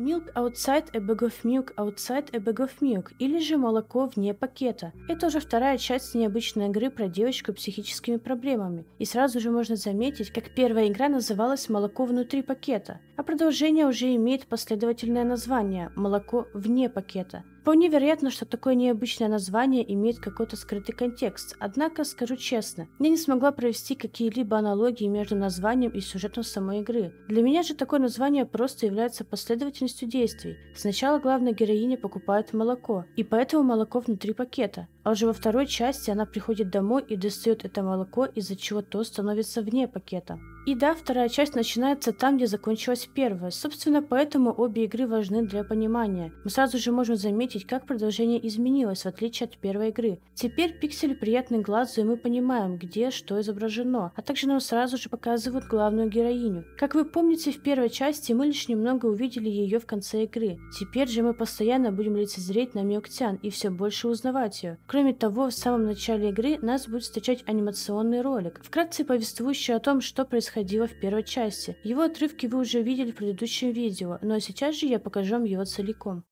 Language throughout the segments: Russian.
Milk outside a bag of milk outside a bag of milk или же молоко вне пакета. Это уже вторая часть необычной игры про девочку с психическими проблемами. И сразу же можно заметить, как первая игра называлась «Молоко внутри пакета», а продолжение уже имеет последовательное название «Молоко вне пакета». Вполне вероятно, что такое необычное название имеет какой-то скрытый контекст, однако, скажу честно, я не смогла провести какие-либо аналогии между названием и сюжетом самой игры. Для меня же такое название просто является последовательностью действий. Сначала главная героиня покупает молоко, и поэтому молоко внутри пакета, а уже во второй части она приходит домой и достает это молоко, из-за чего то становится вне пакета. И да, вторая часть начинается там, где закончилась первая. Собственно, поэтому обе игры важны для понимания. Мы сразу же можем заметить, как продолжение изменилось, в отличие от первой игры. Теперь пиксели приятны глазу, и мы понимаем, где что изображено, а также нам сразу же показывают главную героиню. Как вы помните, в первой части мы лишь немного увидели ее в конце игры. Теперь же мы постоянно будем лицезреть на Миоктян и все больше узнавать ее. Кроме того, в самом начале игры нас будет встречать анимационный ролик, вкратце повествующий о том, что происходит происходило в первой части. Его отрывки вы уже видели в предыдущем видео, но сейчас же я покажу вам его целиком.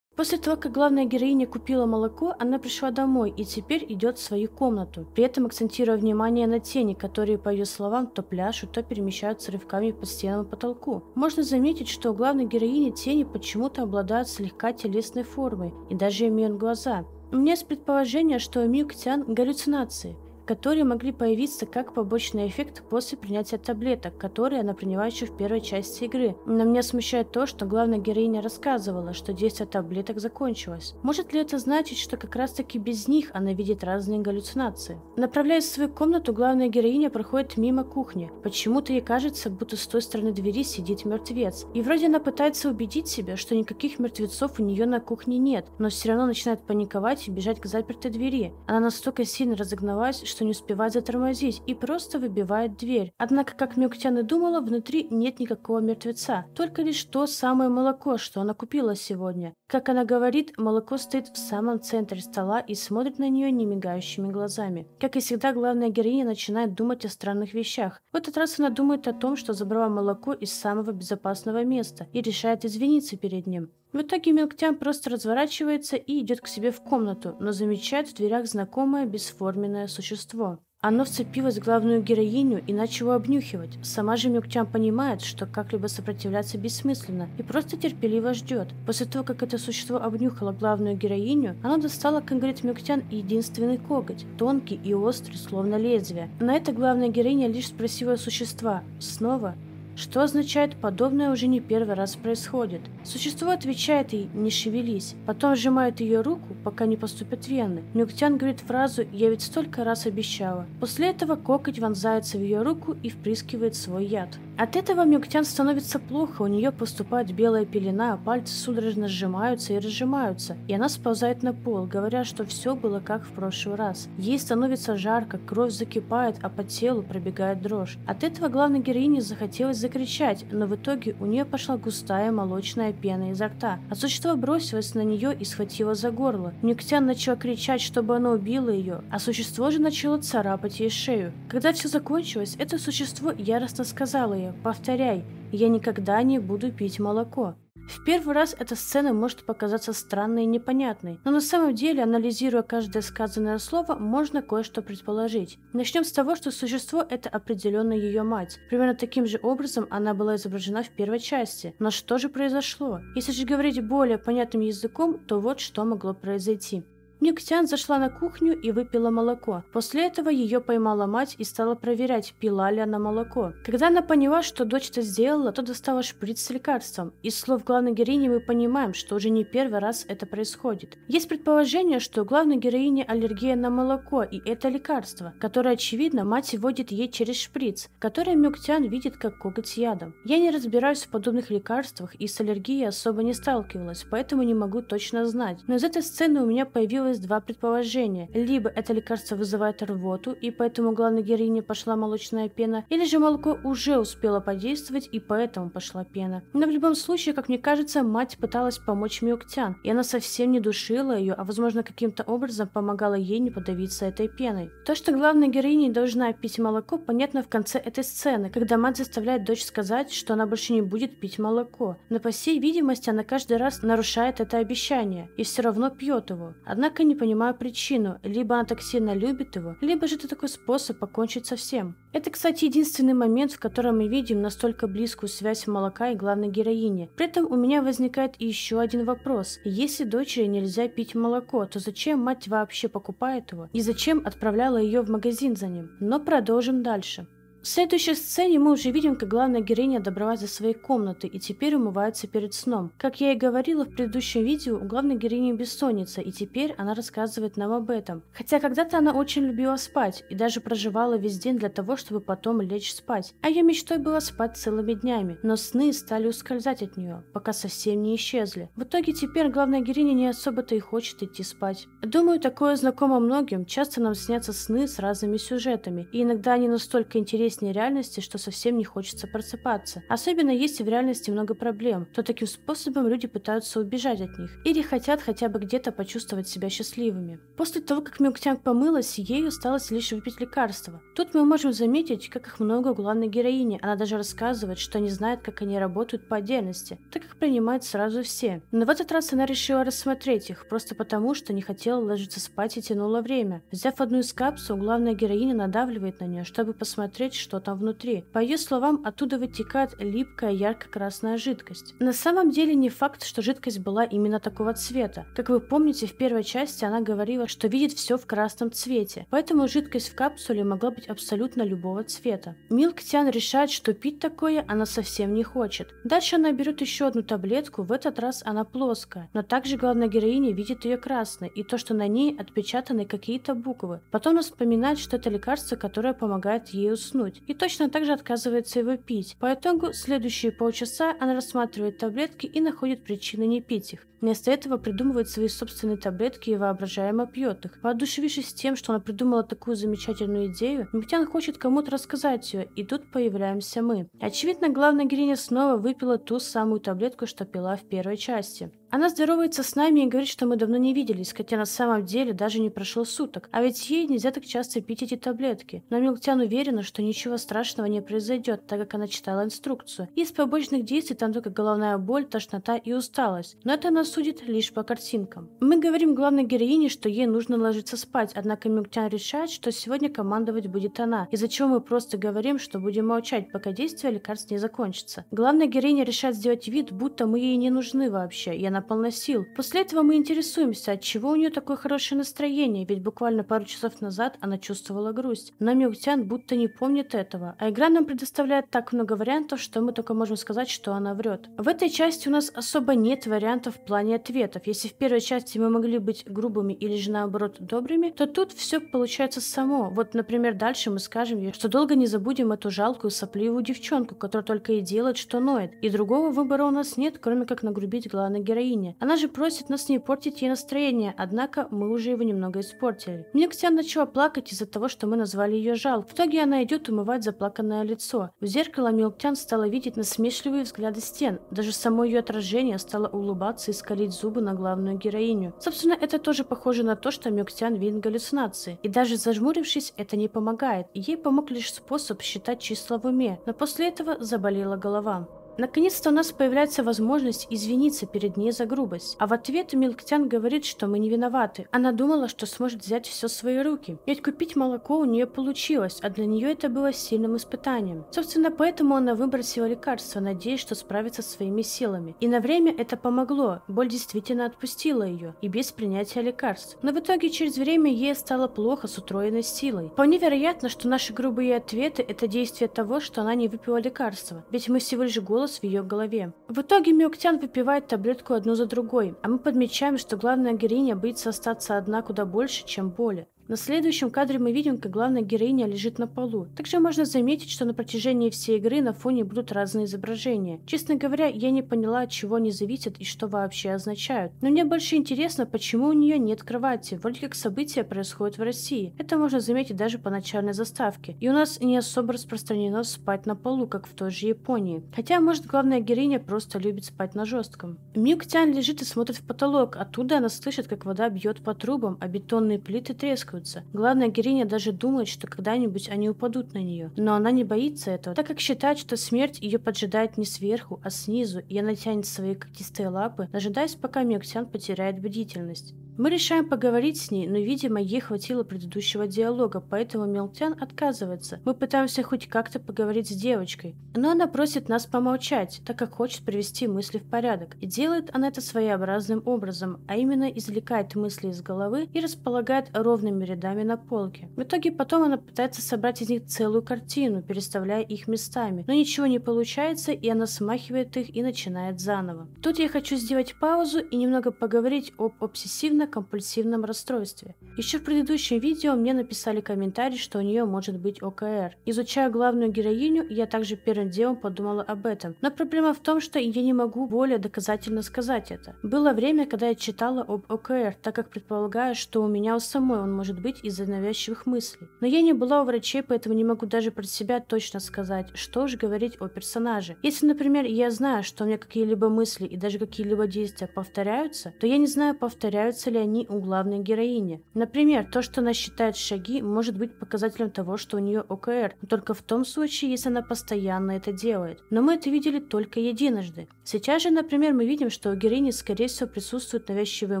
После того, как главная героиня купила молоко, она пришла домой и теперь идет в свою комнату, при этом акцентируя внимание на тени, которые, по ее словам, то пляшут, то перемещаются рывками по стенам и потолку. Можно заметить, что у главной героини тени почему-то обладают слегка телесной формой и даже имеют глаза. У меня есть предположение, что у Миуктян галлюцинации которые могли появиться как побочный эффект после принятия таблеток, которые она приняла еще в первой части игры. Но меня смущает то, что главная героиня рассказывала, что действие таблеток закончилось. Может ли это значить, что как раз таки без них она видит разные галлюцинации? Направляясь в свою комнату, главная героиня проходит мимо кухни. Почему-то ей кажется, будто с той стороны двери сидит мертвец. И вроде она пытается убедить себя, что никаких мертвецов у нее на кухне нет, но все равно начинает паниковать и бежать к запертой двери. Она настолько сильно разогналась, что не успевает затормозить и просто выбивает дверь. Однако, как Мюктян и думала, внутри нет никакого мертвеца, только лишь то самое молоко, что она купила сегодня. Как она говорит, молоко стоит в самом центре стола и смотрит на нее немигающими глазами. Как и всегда, главная героиня начинает думать о странных вещах. В этот раз она думает о том, что забрала молоко из самого безопасного места и решает извиниться перед ним. В итоге Милктян просто разворачивается и идет к себе в комнату, но замечает в дверях знакомое бесформенное существо. Оно вцепилось в главную героиню и начало обнюхивать. Сама же Мюктян понимает, что как-либо сопротивляться бессмысленно и просто терпеливо ждет. После того, как это существо обнюхало главную героиню, оно достало, как говорит Мюктян, единственный коготь, тонкий и острый, словно лезвие. На это главная героиня лишь спросила существа «Снова?» Что означает, подобное уже не первый раз происходит. Существо отвечает ей «не шевелись», потом сжимает ее руку, пока не поступят вены. Нюктян говорит фразу «я ведь столько раз обещала». После этого кокоть вонзается в ее руку и впрыскивает свой яд. От этого Мюктян становится плохо, у нее поступает белая пелена, пальцы судорожно сжимаются и разжимаются, и она сползает на пол, говоря, что все было как в прошлый раз. Ей становится жарко, кровь закипает, а по телу пробегает дрожь. От этого главной героине захотелось закричать, но в итоге у нее пошла густая молочная пена изо рта, а существо бросилось на нее и схватило за горло. Нюктян начала кричать, чтобы оно убило ее, а существо же начало царапать ей шею. Когда все закончилось, это существо яростно сказала ей «Повторяй, я никогда не буду пить молоко». В первый раз эта сцена может показаться странной и непонятной, но на самом деле, анализируя каждое сказанное слово, можно кое-что предположить. Начнем с того, что существо – это определенно ее мать. Примерно таким же образом она была изображена в первой части. Но что же произошло? Если же говорить более понятным языком, то вот что могло произойти. Нюктян зашла на кухню и выпила молоко. После этого ее поймала мать и стала проверять, пила ли она молоко. Когда она поняла, что дочь это сделала, то достала шприц с лекарством. Из слов главной героини мы понимаем, что уже не первый раз это происходит. Есть предположение, что у главной героини аллергия на молоко, и это лекарство, которое, очевидно, мать вводит ей через шприц, который Мюктян видит как коготь ядом. Я не разбираюсь в подобных лекарствах и с аллергией особо не сталкивалась, поэтому не могу точно знать. Но из этой сцены у меня появилась появилось два предположения. Либо это лекарство вызывает рвоту, и поэтому главной героине пошла молочная пена, или же молоко уже успело подействовать, и поэтому пошла пена. Но в любом случае, как мне кажется, мать пыталась помочь Миоктян, и она совсем не душила ее, а возможно каким-то образом помогала ей не подавиться этой пеной. То, что главная героиня должна пить молоко, понятно в конце этой сцены, когда мать заставляет дочь сказать, что она больше не будет пить молоко. Но по всей видимости, она каждый раз нарушает это обещание и все равно пьет его. Однако Однако не понимаю причину. Либо она так сильно любит его, либо же это такой способ покончить со всем. Это, кстати, единственный момент, в котором мы видим настолько близкую связь молока и главной героини. При этом у меня возникает еще один вопрос. Если дочери нельзя пить молоко, то зачем мать вообще покупает его? И зачем отправляла ее в магазин за ним? Но продолжим дальше. В следующей сцене мы уже видим, как главная героиня добралась до своей комнаты и теперь умывается перед сном. Как я и говорила в предыдущем видео, у главной героини бессонница, и теперь она рассказывает нам об этом. Хотя когда-то она очень любила спать и даже проживала весь день для того, чтобы потом лечь спать. А ее мечтой было спать целыми днями, но сны стали ускользать от нее, пока совсем не исчезли. В итоге теперь главная героиня не особо-то и хочет идти спать. Думаю, такое знакомо многим, часто нам снятся сны с разными сюжетами, и иногда они настолько интересны, интереснее реальности, что совсем не хочется просыпаться. Особенно если в реальности много проблем, то таким способом люди пытаются убежать от них или хотят хотя бы где-то почувствовать себя счастливыми. После того, как Мюктянг помылась, ей осталось лишь выпить лекарства. Тут мы можем заметить, как их много у главной героини. Она даже рассказывает, что не знает, как они работают по отдельности, так как принимает сразу все. Но в этот раз она решила рассмотреть их, просто потому, что не хотела ложиться спать и тянула время. Взяв одну из капсул, главная героиня надавливает на нее, чтобы посмотреть, что там внутри. По ее словам, оттуда вытекает липкая ярко-красная жидкость. На самом деле не факт, что жидкость была именно такого цвета. Как вы помните, в первой части она говорила, что видит все в красном цвете, поэтому жидкость в капсуле могла быть абсолютно любого цвета. Милк Тян решает, что пить такое она совсем не хочет. Дальше она берет еще одну таблетку, в этот раз она плоская, но также главная героиня видит ее красной и то, что на ней отпечатаны какие-то буквы. Потом она вспоминает, что это лекарство, которое помогает ей уснуть и точно так же отказывается его пить. По итогу, следующие полчаса она рассматривает таблетки и находит причины не пить их. Вместо этого придумывает свои собственные таблетки и воображаемо пьет их. Воодушевившись тем, что она придумала такую замечательную идею, Миктян хочет кому-то рассказать ее, и тут появляемся мы. Очевидно, главная героиня снова выпила ту самую таблетку, что пила в первой части. Она здоровается с нами и говорит, что мы давно не виделись, хотя на самом деле даже не прошло суток. А ведь ей нельзя так часто пить эти таблетки. Но Милктян уверена, что ничего страшного не произойдет, так как она читала инструкцию. Из побочных действий там только головная боль, тошнота и усталость. Но это нас судит лишь по картинкам. Мы говорим главной героине, что ей нужно ложиться спать, однако Мюктян решает, что сегодня командовать будет она, из-за чего мы просто говорим, что будем молчать, пока действие лекарств не закончится. Главная героиня решает сделать вид, будто мы ей не нужны вообще, и она полна сил. После этого мы интересуемся, от чего у нее такое хорошее настроение, ведь буквально пару часов назад она чувствовала грусть. Но Мюктян будто не помнит этого, а игра нам предоставляет так много вариантов, что мы только можем сказать, что она врет. В этой части у нас особо нет вариантов в плане ответов. Если в первой части мы могли быть грубыми или же наоборот добрыми, то тут все получается само. Вот, например, дальше мы скажем ей, что долго не забудем эту жалкую сопливую девчонку, которая только и делает, что ноет. И другого выбора у нас нет, кроме как нагрубить главной героине. Она же просит нас не портить ей настроение, однако мы уже его немного испортили. Мне Ксян начала плакать из-за того, что мы назвали ее жал. В итоге она идет умывать заплаканное лицо. В зеркало Милктян стала видеть насмешливые взгляды стен. Даже само ее отражение стало улыбаться и скалить зубы на главную героиню. Собственно, это тоже похоже на то, что Милктян видит галлюцинации. И даже зажмурившись, это не помогает. Ей помог лишь способ считать числа в уме. Но после этого заболела голова. Наконец-то у нас появляется возможность извиниться перед ней за грубость. А в ответ Милктян говорит, что мы не виноваты. Она думала, что сможет взять все в свои руки. Ведь купить молоко у нее получилось, а для нее это было сильным испытанием. Собственно, поэтому она выбросила лекарство, надеясь, что справится своими силами. И на время это помогло. Боль действительно отпустила ее, и без принятия лекарств. Но в итоге через время ей стало плохо с утроенной силой. Вполне вероятно, что наши грубые ответы – это действие того, что она не выпила лекарство. Ведь мы всего лишь голос голос в ее голове. В итоге Мюктян выпивает таблетку одну за другой, а мы подмечаем, что главная героиня боится остаться одна куда больше, чем боли. На следующем кадре мы видим, как главная героиня лежит на полу. Также можно заметить, что на протяжении всей игры на фоне будут разные изображения. Честно говоря, я не поняла, от чего они зависят и что вообще означают. Но мне больше интересно, почему у нее нет кровати. Вроде как события происходят в России. Это можно заметить даже по начальной заставке. И у нас не особо распространено спать на полу, как в той же Японии. Хотя, может, главная героиня просто любит спать на жестком. Мюк Тян лежит и смотрит в потолок. Оттуда она слышит, как вода бьет по трубам, а бетонные плиты трескают трескаются. Главная героиня даже думает, что когда-нибудь они упадут на нее. Но она не боится этого, так как считает, что смерть ее поджидает не сверху, а снизу, и она тянет свои когтистые лапы, дожидаясь, пока Мюксян потеряет бдительность. Мы решаем поговорить с ней, но, видимо, ей хватило предыдущего диалога, поэтому Мелтян отказывается. Мы пытаемся хоть как-то поговорить с девочкой, но она просит нас помолчать, так как хочет привести мысли в порядок. И делает она это своеобразным образом, а именно извлекает мысли из головы и располагает ровными рядами на полке. В итоге потом она пытается собрать из них целую картину, переставляя их местами, но ничего не получается, и она смахивает их и начинает заново. Тут я хочу сделать паузу и немного поговорить об обсессивном обсессивно-компульсивном расстройстве. Еще в предыдущем видео мне написали комментарий, что у нее может быть ОКР. Изучая главную героиню, я также первым делом подумала об этом. Но проблема в том, что я не могу более доказательно сказать это. Было время, когда я читала об ОКР, так как предполагаю, что у меня у самой он может быть из-за навязчивых мыслей. Но я не была у врачей, поэтому не могу даже про себя точно сказать, что же говорить о персонаже. Если, например, я знаю, что у меня какие-либо мысли и даже какие-либо действия повторяются, то я не знаю, повторяются ли они у главной героини. Например, то, что она считает шаги, может быть показателем того, что у нее ОКР, но только в том случае, если она постоянно это делает. Но мы это видели только единожды. Сейчас же, например, мы видим, что у героини, скорее всего, присутствуют навязчивые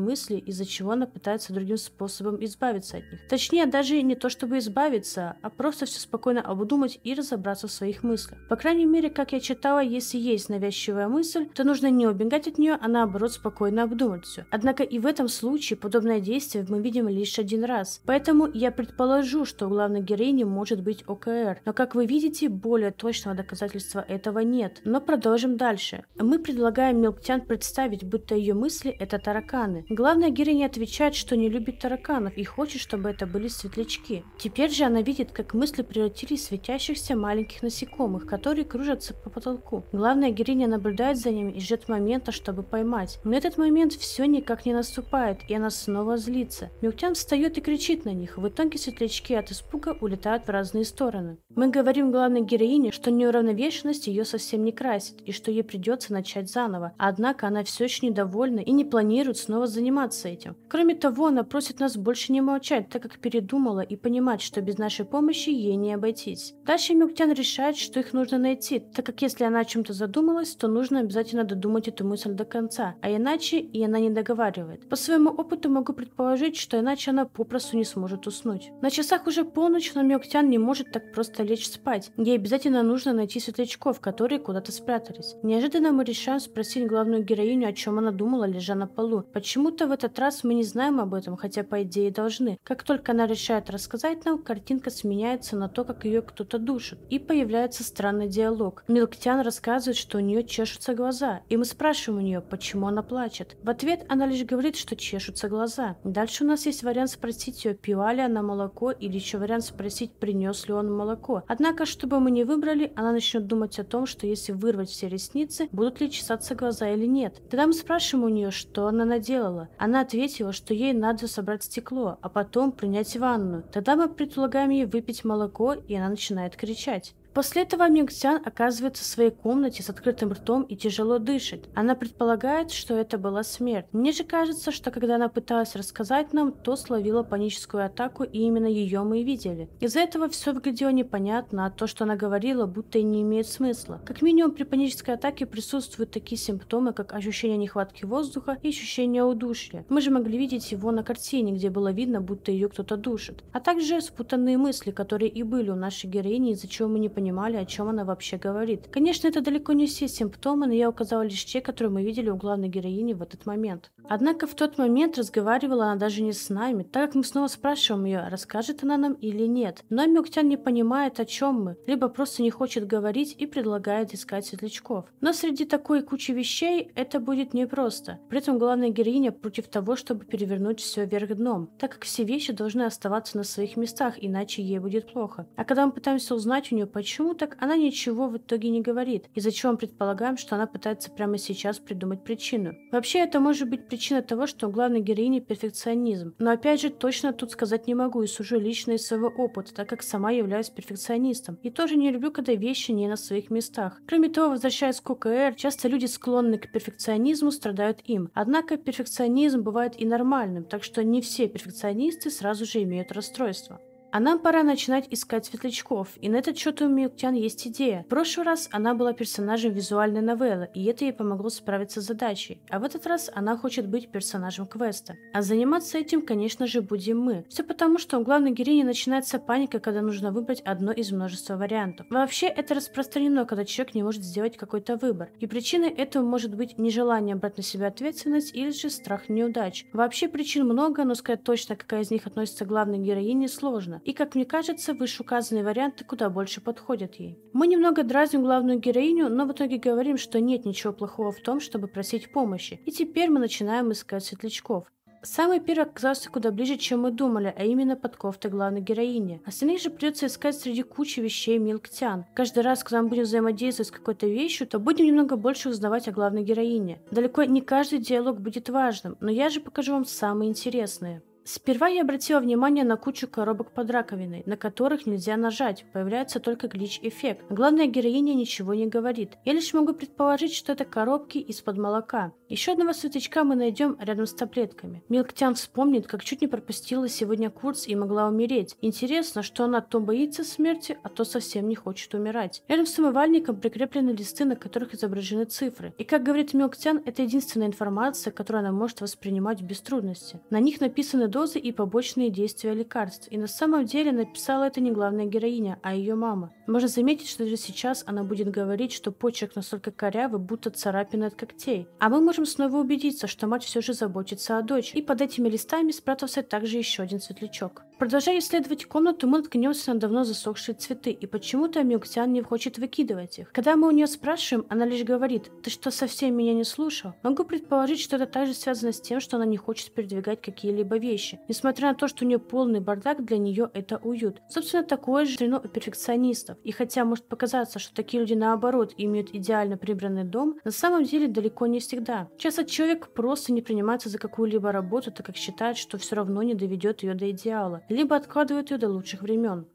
мысли, из-за чего она пытается другим способом избавиться от них. Точнее, даже не то чтобы избавиться, а просто все спокойно обдумать и разобраться в своих мыслях. По крайней мере, как я читала, если есть навязчивая мысль, то нужно не убегать от нее, а наоборот спокойно обдумать все. Однако и в этом случае случае подобное действие мы видим лишь один раз. Поэтому я предположу, что у главной героини может быть ОКР. Но как вы видите, более точного доказательства этого нет. Но продолжим дальше. Мы предлагаем Милктян представить, будто ее мысли это тараканы. Главная героиня отвечает, что не любит тараканов и хочет, чтобы это были светлячки. Теперь же она видит, как мысли превратились в светящихся маленьких насекомых, которые кружатся по потолку. Главная героиня наблюдает за ними и ждет момента, чтобы поймать. Но этот момент все никак не наступает, и она снова злится. Мюктян встает и кричит на них. В итоге светлячки от испуга улетают в разные стороны. Мы говорим главной героине, что неуравновешенность ее совсем не красит, и что ей придется начать заново. Однако она все еще недовольна и не планирует снова заниматься этим. Кроме того, она просит нас больше не молчать, так как передумала и понимать, что без нашей помощи ей не обойтись. Дальше Мюктян решает, что их нужно найти, так как если она о чем-то задумалась, то нужно обязательно додумать эту мысль до конца, а иначе и она не договаривает. По своему опыту могу предположить, что иначе она попросту не сможет уснуть. На часах уже полночь, но Мюктян не может так просто лечь спать. Ей обязательно нужно найти светлячков, которые куда-то спрятались. Неожиданно мы решаем спросить главную героиню, о чем она думала, лежа на полу. Почему-то в этот раз мы не знаем об этом, хотя по идее должны. Как только она решает рассказать нам, картинка сменяется на то, как ее кто-то душит. И появляется странный диалог. Милктян рассказывает, что у нее чешутся глаза. И мы спрашиваем у нее, почему она плачет. В ответ она лишь говорит, что чешутся глаза. Дальше у нас есть вариант спросить ее, пила ли она молоко, или еще вариант спросить, принес ли он молоко. Однако, чтобы мы не выбрали, она начнет думать о том, что если вырвать все ресницы, будут ли чесаться глаза или нет. Тогда мы спрашиваем у нее, что она наделала. Она ответила, что ей надо собрать стекло, а потом принять ванну. Тогда мы предлагаем ей выпить молоко, и она начинает кричать. После этого Мюнгсян оказывается в своей комнате с открытым ртом и тяжело дышит. Она предполагает, что это была смерть. Мне же кажется, что когда она пыталась рассказать нам, то словила паническую атаку, и именно ее мы и видели. Из-за этого все выглядело непонятно, а то, что она говорила, будто и не имеет смысла. Как минимум при панической атаке присутствуют такие симптомы, как ощущение нехватки воздуха и ощущение удушья. Мы же могли видеть его на картине, где было видно, будто ее кто-то душит. А также спутанные мысли, которые и были у нашей героини, из-за чего мы не понимаем, понимали, о чем она вообще говорит. Конечно, это далеко не все симптомы, но я указала лишь те, которые мы видели у главной героини в этот момент. Однако в тот момент разговаривала она даже не с нами, так как мы снова спрашиваем ее, расскажет она нам или нет. Но Мюктян не понимает, о чем мы, либо просто не хочет говорить и предлагает искать светлячков. Но среди такой кучи вещей это будет непросто. При этом главная героиня против того, чтобы перевернуть все вверх дном, так как все вещи должны оставаться на своих местах, иначе ей будет плохо. А когда мы пытаемся узнать у нее, почему почему так, она ничего в итоге не говорит, из-за чего мы предполагаем, что она пытается прямо сейчас придумать причину. Вообще, это может быть причина того, что у главной героини перфекционизм. Но опять же, точно тут сказать не могу и сужу лично из своего опыта, так как сама являюсь перфекционистом. И тоже не люблю, когда вещи не на своих местах. Кроме того, возвращаясь к ОКР, часто люди, склонны к перфекционизму, страдают им. Однако перфекционизм бывает и нормальным, так что не все перфекционисты сразу же имеют расстройство. А нам пора начинать искать светлячков, и на этот счет у Милктян есть идея. В прошлый раз она была персонажем визуальной новеллы, и это ей помогло справиться с задачей. А в этот раз она хочет быть персонажем квеста. А заниматься этим, конечно же, будем мы. Все потому, что у главной героини начинается паника, когда нужно выбрать одно из множества вариантов. Вообще, это распространено, когда человек не может сделать какой-то выбор. И причиной этого может быть нежелание брать на себя ответственность или же страх неудач. Вообще причин много, но сказать точно, какая из них относится к главной героине, сложно и, как мне кажется, вышеуказанные варианты куда больше подходят ей. Мы немного дразним главную героиню, но в итоге говорим, что нет ничего плохого в том, чтобы просить помощи, и теперь мы начинаем искать светлячков. Самый первый оказался куда ближе, чем мы думали, а именно под кофтой главной героини. Остальных же придется искать среди кучи вещей Милктян. Каждый раз, когда мы будем взаимодействовать с какой-то вещью, то будем немного больше узнавать о главной героине. Далеко не каждый диалог будет важным, но я же покажу вам самые интересные. Сперва я обратила внимание на кучу коробок под раковиной, на которых нельзя нажать, появляется только глич-эффект. Главная героиня ничего не говорит. Я лишь могу предположить, что это коробки из-под молока. Еще одного светлячка мы найдем рядом с таблетками. Милктян вспомнит, как чуть не пропустила сегодня курс и могла умереть. Интересно, что она то боится смерти, а то совсем не хочет умирать. Рядом с умывальником прикреплены листы, на которых изображены цифры. И как говорит Милктян, это единственная информация, которую она может воспринимать без трудности. На них написаны дозы и побочные действия лекарств. И на самом деле написала это не главная героиня, а ее мама. Можно заметить, что даже сейчас она будет говорить, что почерк настолько корявый, будто царапины от когтей. А мы можем снова убедиться, что мать все же заботится о дочери. И под этими листами спрятался также еще один светлячок. Продолжая исследовать комнату, мы наткнемся на давно засохшие цветы, и почему-то Мюктян не хочет выкидывать их. Когда мы у нее спрашиваем, она лишь говорит, «Ты что, совсем меня не слушал?» Могу предположить, что это также связано с тем, что она не хочет передвигать какие-либо вещи. Несмотря на то, что у нее полный бардак, для нее это уют. Собственно, такое же трено у перфекционистов. И хотя может показаться, что такие люди наоборот имеют идеально прибранный дом, на самом деле далеко не всегда. Часто человек просто не принимается за какую-либо работу, так как считает, что все равно не доведет ее до идеала либо откладывают ее до лучших времен.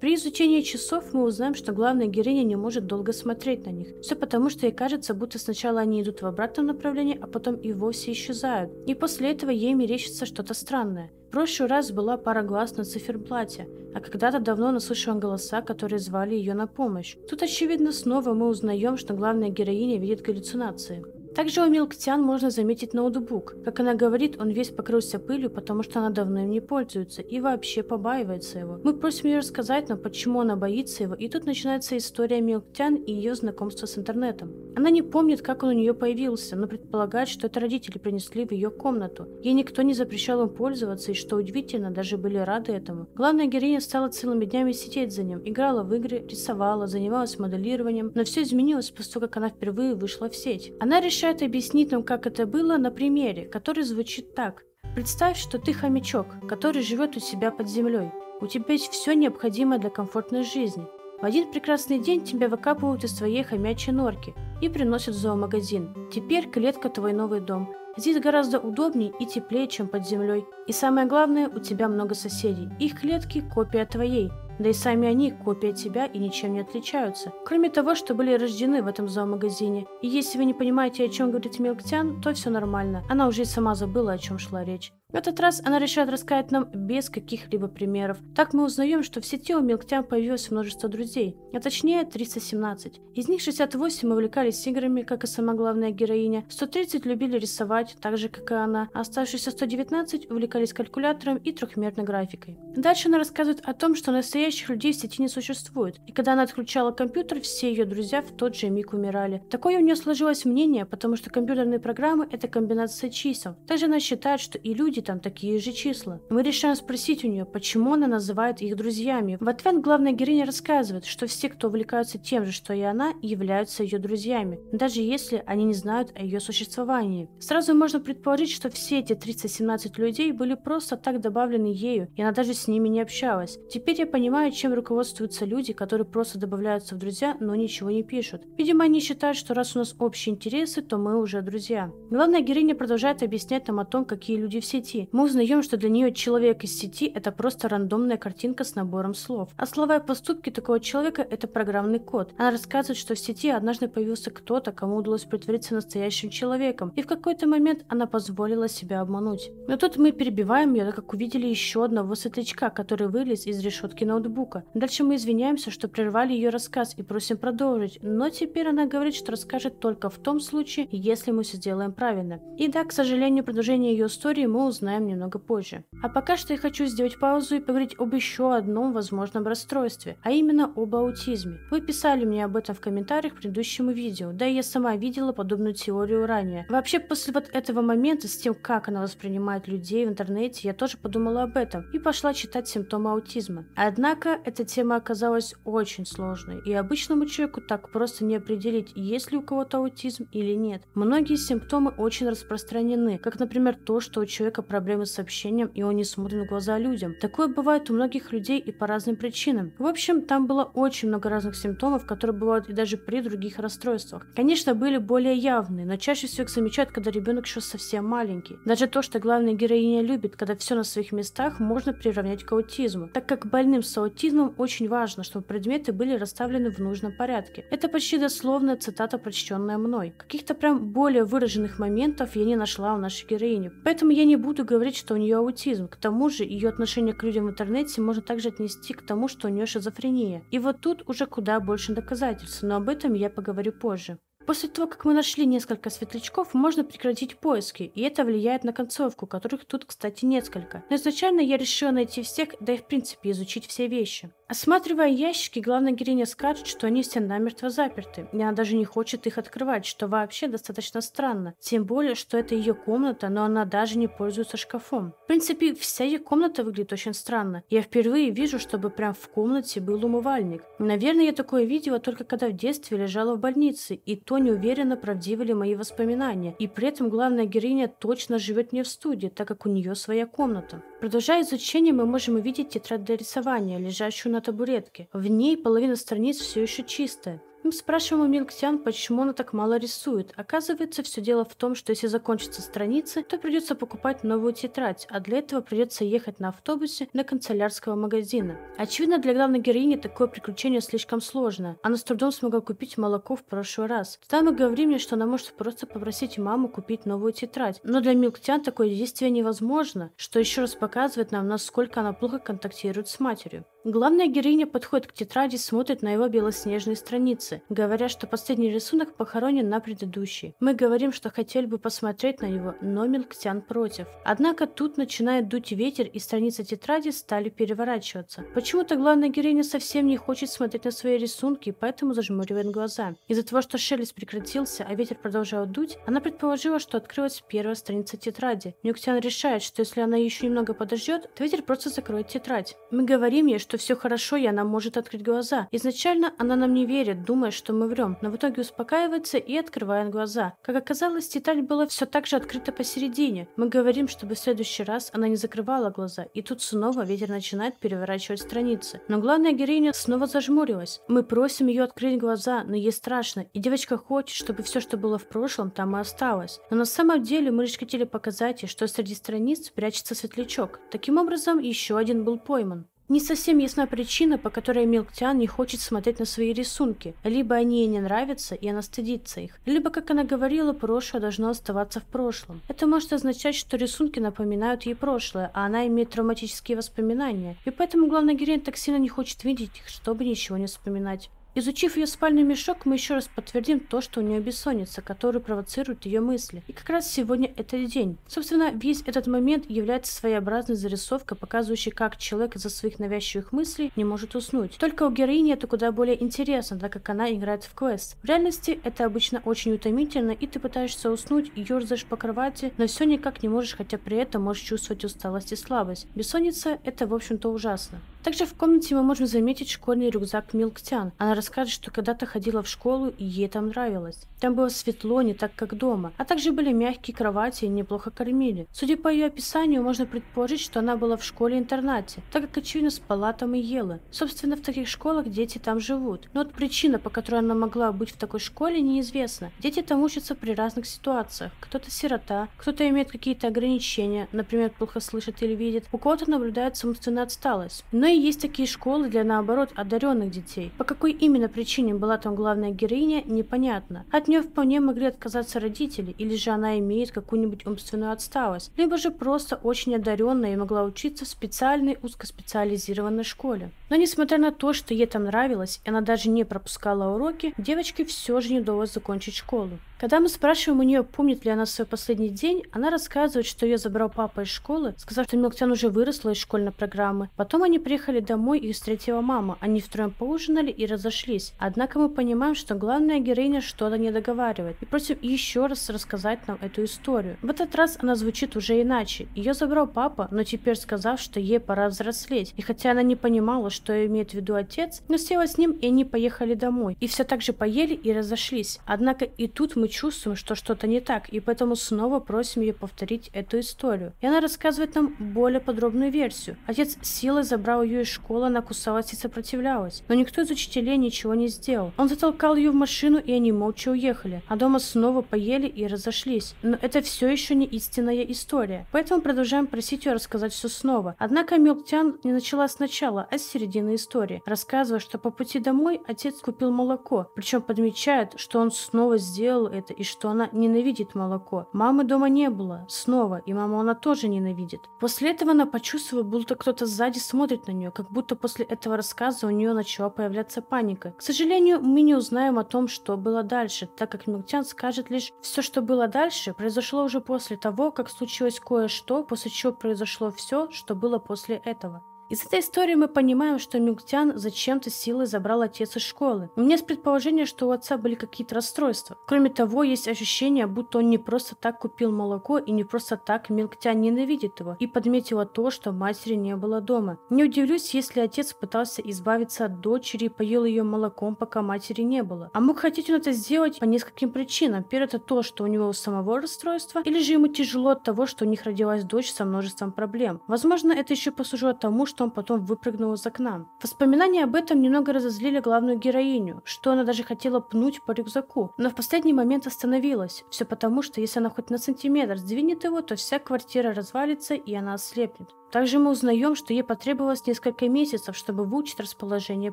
При изучении часов мы узнаем, что главная героиня не может долго смотреть на них. Все потому, что ей кажется, будто сначала они идут в обратном направлении, а потом и вовсе исчезают. И после этого ей мерещится что-то странное. В прошлый раз была пара глаз на циферблате, а когда-то давно она слышала голоса, которые звали ее на помощь. Тут, очевидно, снова мы узнаем, что главная героиня видит галлюцинации. Также у Милктян можно заметить ноутбук. Как она говорит, он весь покрылся пылью, потому что она давно им не пользуется и вообще побаивается его. Мы просим ее рассказать нам, почему она боится его, и тут начинается история Милктян и ее знакомства с интернетом. Она не помнит, как он у нее появился, но предполагает, что это родители принесли в ее комнату. Ей никто не запрещал им пользоваться, и что удивительно, даже были рады этому. Главная героиня стала целыми днями сидеть за ним, играла в игры, рисовала, занималась моделированием, но все изменилось после того, как она впервые вышла в сеть. Она решает решает объяснить нам, как это было, на примере, который звучит так. Представь, что ты хомячок, который живет у себя под землей. У тебя есть все необходимое для комфортной жизни. В один прекрасный день тебя выкапывают из твоей хомячьей норки и приносят в зоомагазин. Теперь клетка твой новый дом. Здесь гораздо удобнее и теплее, чем под землей. И самое главное, у тебя много соседей. Их клетки – копия твоей. Да и сами они копия тебя и ничем не отличаются. Кроме того, что были рождены в этом зоомагазине. И если вы не понимаете, о чем говорит Мелктян, то все нормально. Она уже и сама забыла, о чем шла речь. В этот раз она решает рассказать нам без каких-либо примеров. Так мы узнаем, что в сети у Милктян появилось множество друзей, а точнее 317. Из них 68 увлекались играми, как и сама главная героиня, 130 любили рисовать, так же как и она, а оставшиеся 119 увлекались калькулятором и трехмерной графикой. Дальше она рассказывает о том, что настоящих людей в сети не существует, и когда она отключала компьютер, все ее друзья в тот же миг умирали. Такое у нее сложилось мнение, потому что компьютерные программы — это комбинация чисел. Также она считает, что и люди там такие же числа. Мы решаем спросить у нее, почему она называет их друзьями. В ответ главная героиня рассказывает, что все, кто увлекаются тем же, что и она, являются ее друзьями, даже если они не знают о ее существовании. Сразу можно предположить, что все эти 317 людей были просто так добавлены ею, и она даже с ними не общалась. Теперь я понимаю, чем руководствуются люди, которые просто добавляются в друзья, но ничего не пишут. Видимо, они считают, что раз у нас общие интересы, то мы уже друзья. Главная героиня продолжает объяснять нам о том, какие люди в сети, сети. Мы узнаем, что для нее человек из сети – это просто рандомная картинка с набором слов. А слова и поступки такого человека – это программный код. Она рассказывает, что в сети однажды появился кто-то, кому удалось притвориться настоящим человеком, и в какой-то момент она позволила себя обмануть. Но тут мы перебиваем ее, так как увидели еще одного светлячка, который вылез из решетки ноутбука. Дальше мы извиняемся, что прервали ее рассказ и просим продолжить, но теперь она говорит, что расскажет только в том случае, если мы все сделаем правильно. И да, к сожалению, продолжение ее истории мы узнаем узнаем немного позже. А пока что я хочу сделать паузу и поговорить об еще одном возможном расстройстве, а именно об аутизме. Вы писали мне об этом в комментариях к предыдущему видео, да и я сама видела подобную теорию ранее. Вообще, после вот этого момента с тем, как она воспринимает людей в интернете, я тоже подумала об этом и пошла читать симптомы аутизма. Однако, эта тема оказалась очень сложной, и обычному человеку так просто не определить, есть ли у кого-то аутизм или нет. Многие симптомы очень распространены, как, например, то, что у человека проблемы с общением, и он не смотрит в глаза людям. Такое бывает у многих людей и по разным причинам. В общем, там было очень много разных симптомов, которые бывают и даже при других расстройствах. Конечно, были более явные, но чаще всего их замечают, когда ребенок еще совсем маленький. Даже то, что главная героиня любит, когда все на своих местах, можно приравнять к аутизму, так как больным с аутизмом очень важно, чтобы предметы были расставлены в нужном порядке. Это почти дословная цитата, прочтенная мной. Каких-то прям более выраженных моментов я не нашла у нашей героини. Поэтому я не буду говорить, что у нее аутизм. К тому же ее отношение к людям в интернете можно также отнести к тому, что у нее шизофрения. И вот тут уже куда больше доказательств, но об этом я поговорю позже. После того, как мы нашли несколько светлячков, можно прекратить поиски, и это влияет на концовку, которых тут, кстати, несколько. Но изначально я решила найти всех, да и в принципе изучить все вещи. Осматривая ящики, главная героиня скажет, что они все намертво заперты, и она даже не хочет их открывать, что вообще достаточно странно. Тем более, что это ее комната, но она даже не пользуется шкафом. В принципе, вся ее комната выглядит очень странно. Я впервые вижу, чтобы прям в комнате был умывальник. Наверное, я такое видела только когда в детстве лежала в больнице, и то не уверена, правдивы ли мои воспоминания. И при этом главная героиня точно живет не в студии, так как у нее своя комната. Продолжая изучение, мы можем увидеть тетрадь для рисования, лежащую на табуретке. В ней половина страниц все еще чистая. Мы спрашиваем у Милктян, почему она так мало рисует. Оказывается, все дело в том, что если закончатся страницы, то придется покупать новую тетрадь, а для этого придется ехать на автобусе до канцелярского магазина. Очевидно, для главной героини такое приключение слишком сложно. Она с трудом смогла купить молоко в прошлый раз. Тогда мы говорим ей, что она может просто попросить маму купить новую тетрадь. Но для Милктян такое действие невозможно, что еще раз показывает нам, насколько она плохо контактирует с матерью. Главная героиня подходит к тетради, смотрит на его белоснежные страницы, говоря, что последний рисунок похоронен на предыдущий. Мы говорим, что хотели бы посмотреть на него, но Милктян против. Однако тут начинает дуть ветер, и страницы тетради стали переворачиваться. Почему-то главная героиня совсем не хочет смотреть на свои рисунки, поэтому зажмуривает глаза. Из-за того, что шелест прекратился, а ветер продолжал дуть, она предположила, что открылась первая страница тетради. Милктян решает, что если она еще немного подождет, то ветер просто закроет тетрадь. Мы говорим ей, что что все хорошо, и она может открыть глаза. Изначально она нам не верит, думая, что мы врем, но в итоге успокаивается и открывает глаза. Как оказалось, тетрадь была все так же открыта посередине. Мы говорим, чтобы в следующий раз она не закрывала глаза, и тут снова ветер начинает переворачивать страницы. Но главная героиня снова зажмурилась. Мы просим ее открыть глаза, но ей страшно, и девочка хочет, чтобы все, что было в прошлом, там и осталось. Но на самом деле мы лишь хотели показать ей, что среди страниц прячется светлячок. Таким образом, еще один был пойман. Не совсем ясна причина, по которой Милктян не хочет смотреть на свои рисунки. Либо они ей не нравятся, и она стыдится их. Либо, как она говорила, прошлое должно оставаться в прошлом. Это может означать, что рисунки напоминают ей прошлое, а она имеет травматические воспоминания. И поэтому главная героиня так сильно не хочет видеть их, чтобы ничего не вспоминать. Изучив ее спальный мешок, мы еще раз подтвердим то, что у нее бессонница, которую провоцирует ее мысли. И как раз сегодня этот день. Собственно, весь этот момент является своеобразной зарисовкой, показывающей, как человек из-за своих навязчивых мыслей не может уснуть. Только у героини это куда более интересно, так как она играет в квест. В реальности это обычно очень утомительно, и ты пытаешься уснуть, ерзаешь по кровати, но все никак не можешь, хотя при этом можешь чувствовать усталость и слабость. Бессонница – это, в общем-то, ужасно. Также в комнате мы можем заметить школьный рюкзак Милктян. Она расскажет, что когда-то ходила в школу и ей там нравилось. Там было светло, не так, как дома. А также были мягкие кровати и неплохо кормили. Судя по ее описанию, можно предположить, что она была в школе-интернате, так как очевидно спала там и ела. Собственно, в таких школах дети там живут. Но вот причина, по которой она могла быть в такой школе, неизвестна. Дети там учатся при разных ситуациях. Кто-то сирота, кто-то имеет какие-то ограничения, например, плохо слышит или видит. У кого-то наблюдается умственная отсталость. Но и есть такие школы для, наоборот, одаренных детей. По какой именно причине была там главная героиня, непонятно. От нее вполне могли отказаться родители, или же она имеет какую-нибудь умственную отсталость, либо же просто очень одаренная и могла учиться в специальной узкоспециализированной школе. Но несмотря на то, что ей там нравилось, и она даже не пропускала уроки, девочке все же не удалось закончить школу. Когда мы спрашиваем у нее, помнит ли она свой последний день, она рассказывает, что ее забрал папа из школы, сказав, что Милктян уже выросла из школьной программы. Потом они приехали домой и встретила мама. Они втроем поужинали и разошлись. Однако мы понимаем, что главная героиня что-то не договаривает и просим еще раз рассказать нам эту историю. В этот раз она звучит уже иначе. Ее забрал папа, но теперь сказав, что ей пора взрослеть. И хотя она не понимала, что имеет в виду отец, но села с ним и они поехали домой. И все так же поели и разошлись. Однако и тут мы чувствуем, что что-то не так, и поэтому снова просим ее повторить эту историю. И она рассказывает нам более подробную версию. Отец силой забрал ее из школы, она кусалась и сопротивлялась. Но никто из учителей ничего не сделал. Он затолкал ее в машину, и они молча уехали. А дома снова поели и разошлись. Но это все еще не истинная история. Поэтому продолжаем просить ее рассказать все снова. Однако Милктян не начала сначала, а с середины истории, рассказывая, что по пути домой отец купил молоко, причем подмечает, что он снова сделал это и что она ненавидит молоко. Мамы дома не было, снова, и маму она тоже ненавидит. После этого она почувствовала, будто кто-то сзади смотрит на нее, как будто после этого рассказа у нее начала появляться паника. К сожалению, мы не узнаем о том, что было дальше, так как Милтян скажет лишь все, что было дальше, произошло уже после того, как случилось кое-что, после чего произошло все, что было после этого. Из этой истории мы понимаем, что Мюктян зачем-то силой забрал отец из школы. У меня есть предположение, что у отца были какие-то расстройства. Кроме того, есть ощущение, будто он не просто так купил молоко и не просто так Мюктян ненавидит его и подметила то, что матери не было дома. Не удивлюсь, если отец пытался избавиться от дочери и поел ее молоком, пока матери не было. А мог хотеть он это сделать по нескольким причинам. Первое это то, что у него у самого расстройство, или же ему тяжело от того, что у них родилась дочь со множеством проблем. Возможно, это еще послужило тому, что он потом выпрыгнул из окна. Воспоминания об этом немного разозлили главную героиню, что она даже хотела пнуть по рюкзаку, но в последний момент остановилась. Все потому, что если она хоть на сантиметр сдвинет его, то вся квартира развалится и она ослепнет. Также мы узнаем, что ей потребовалось несколько месяцев, чтобы выучить расположение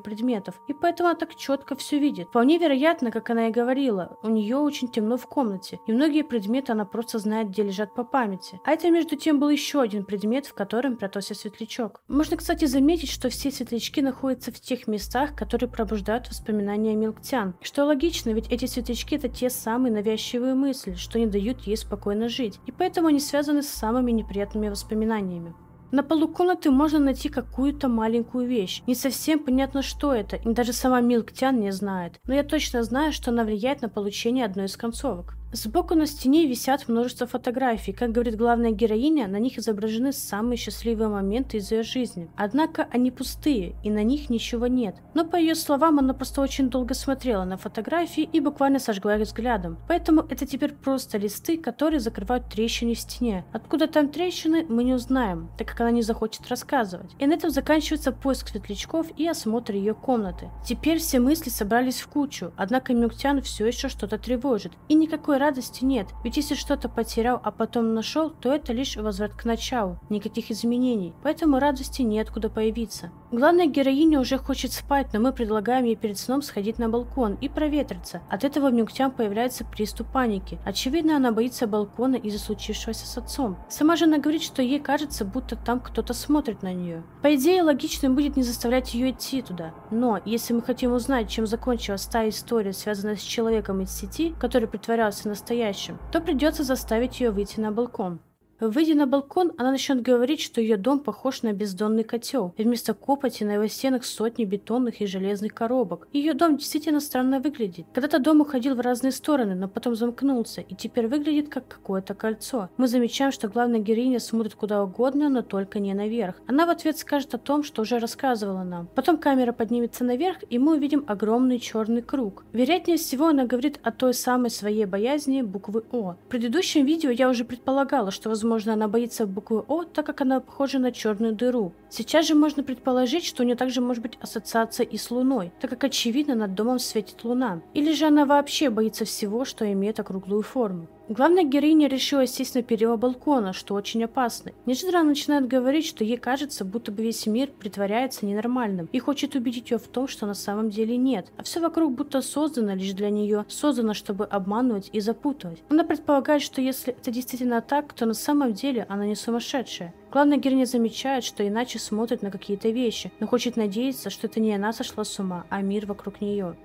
предметов, и поэтому она так четко все видит. Вполне вероятно, как она и говорила, у нее очень темно в комнате, и многие предметы она просто знает, где лежат по памяти. А это между тем был еще один предмет, в котором прятался светлячок. Можно Важно, кстати, заметить, что все светлячки находятся в тех местах, которые пробуждают воспоминания Милктян. Что логично, ведь эти светлячки это те самые навязчивые мысли, что не дают ей спокойно жить, и поэтому они связаны с самыми неприятными воспоминаниями. На полу комнаты можно найти какую-то маленькую вещь. Не совсем понятно, что это, и даже сама Милктян не знает. Но я точно знаю, что она влияет на получение одной из концовок. Сбоку на стене висят множество фотографий. Как говорит главная героиня, на них изображены самые счастливые моменты из ее жизни. Однако они пустые, и на них ничего нет. Но по ее словам, она просто очень долго смотрела на фотографии и буквально сожгла их взглядом. Поэтому это теперь просто листы, которые закрывают трещины в стене. Откуда там трещины, мы не узнаем, так как она не захочет рассказывать. И на этом заканчивается поиск светлячков и осмотр ее комнаты. Теперь все мысли собрались в кучу, однако Мюктян все еще что-то тревожит. И никакой радости нет, ведь если что-то потерял, а потом нашел, то это лишь возврат к началу, никаких изменений, поэтому радости неоткуда появиться. Главная героиня уже хочет спать, но мы предлагаем ей перед сном сходить на балкон и проветриться. От этого в Нюктям появляется приступ паники. Очевидно, она боится балкона из-за случившегося с отцом. Сама же она говорит, что ей кажется, будто там кто-то смотрит на нее. По идее, логичным будет не заставлять ее идти туда. Но, если мы хотим узнать, чем закончилась та история, связанная с человеком из сети, который притворялся настоящим, то придется заставить ее выйти на балкон. Выйдя на балкон, она начнет говорить, что ее дом похож на бездонный котел. И вместо копоти на его стенах сотни бетонных и железных коробок. Ее дом действительно странно выглядит. Когда-то дом уходил в разные стороны, но потом замкнулся, и теперь выглядит как какое-то кольцо. Мы замечаем, что главная героиня смотрит куда угодно, но только не наверх. Она в ответ скажет о том, что уже рассказывала нам. Потом камера поднимется наверх, и мы увидим огромный черный круг. Вероятнее всего, она говорит о той самой своей боязни буквы О. В предыдущем видео я уже предполагала, что, возможно, Возможно, она боится буквы О, так как она похожа на черную дыру. Сейчас же можно предположить, что у нее также может быть ассоциация и с Луной, так как очевидно над домом светит Луна. Или же она вообще боится всего, что имеет округлую форму. Главная героиня решила сесть на перила балкона, что очень опасно. Неожиданно начинает говорить, что ей кажется, будто бы весь мир притворяется ненормальным и хочет убедить ее в том, что на самом деле нет. А все вокруг будто создано лишь для нее, создано, чтобы обманывать и запутывать. Она предполагает, что если это действительно так, то на самом деле она не сумасшедшая. Главная героиня замечает, что иначе смотрит на какие-то вещи, но хочет надеяться, что это не она сошла с ума, а мир вокруг нее.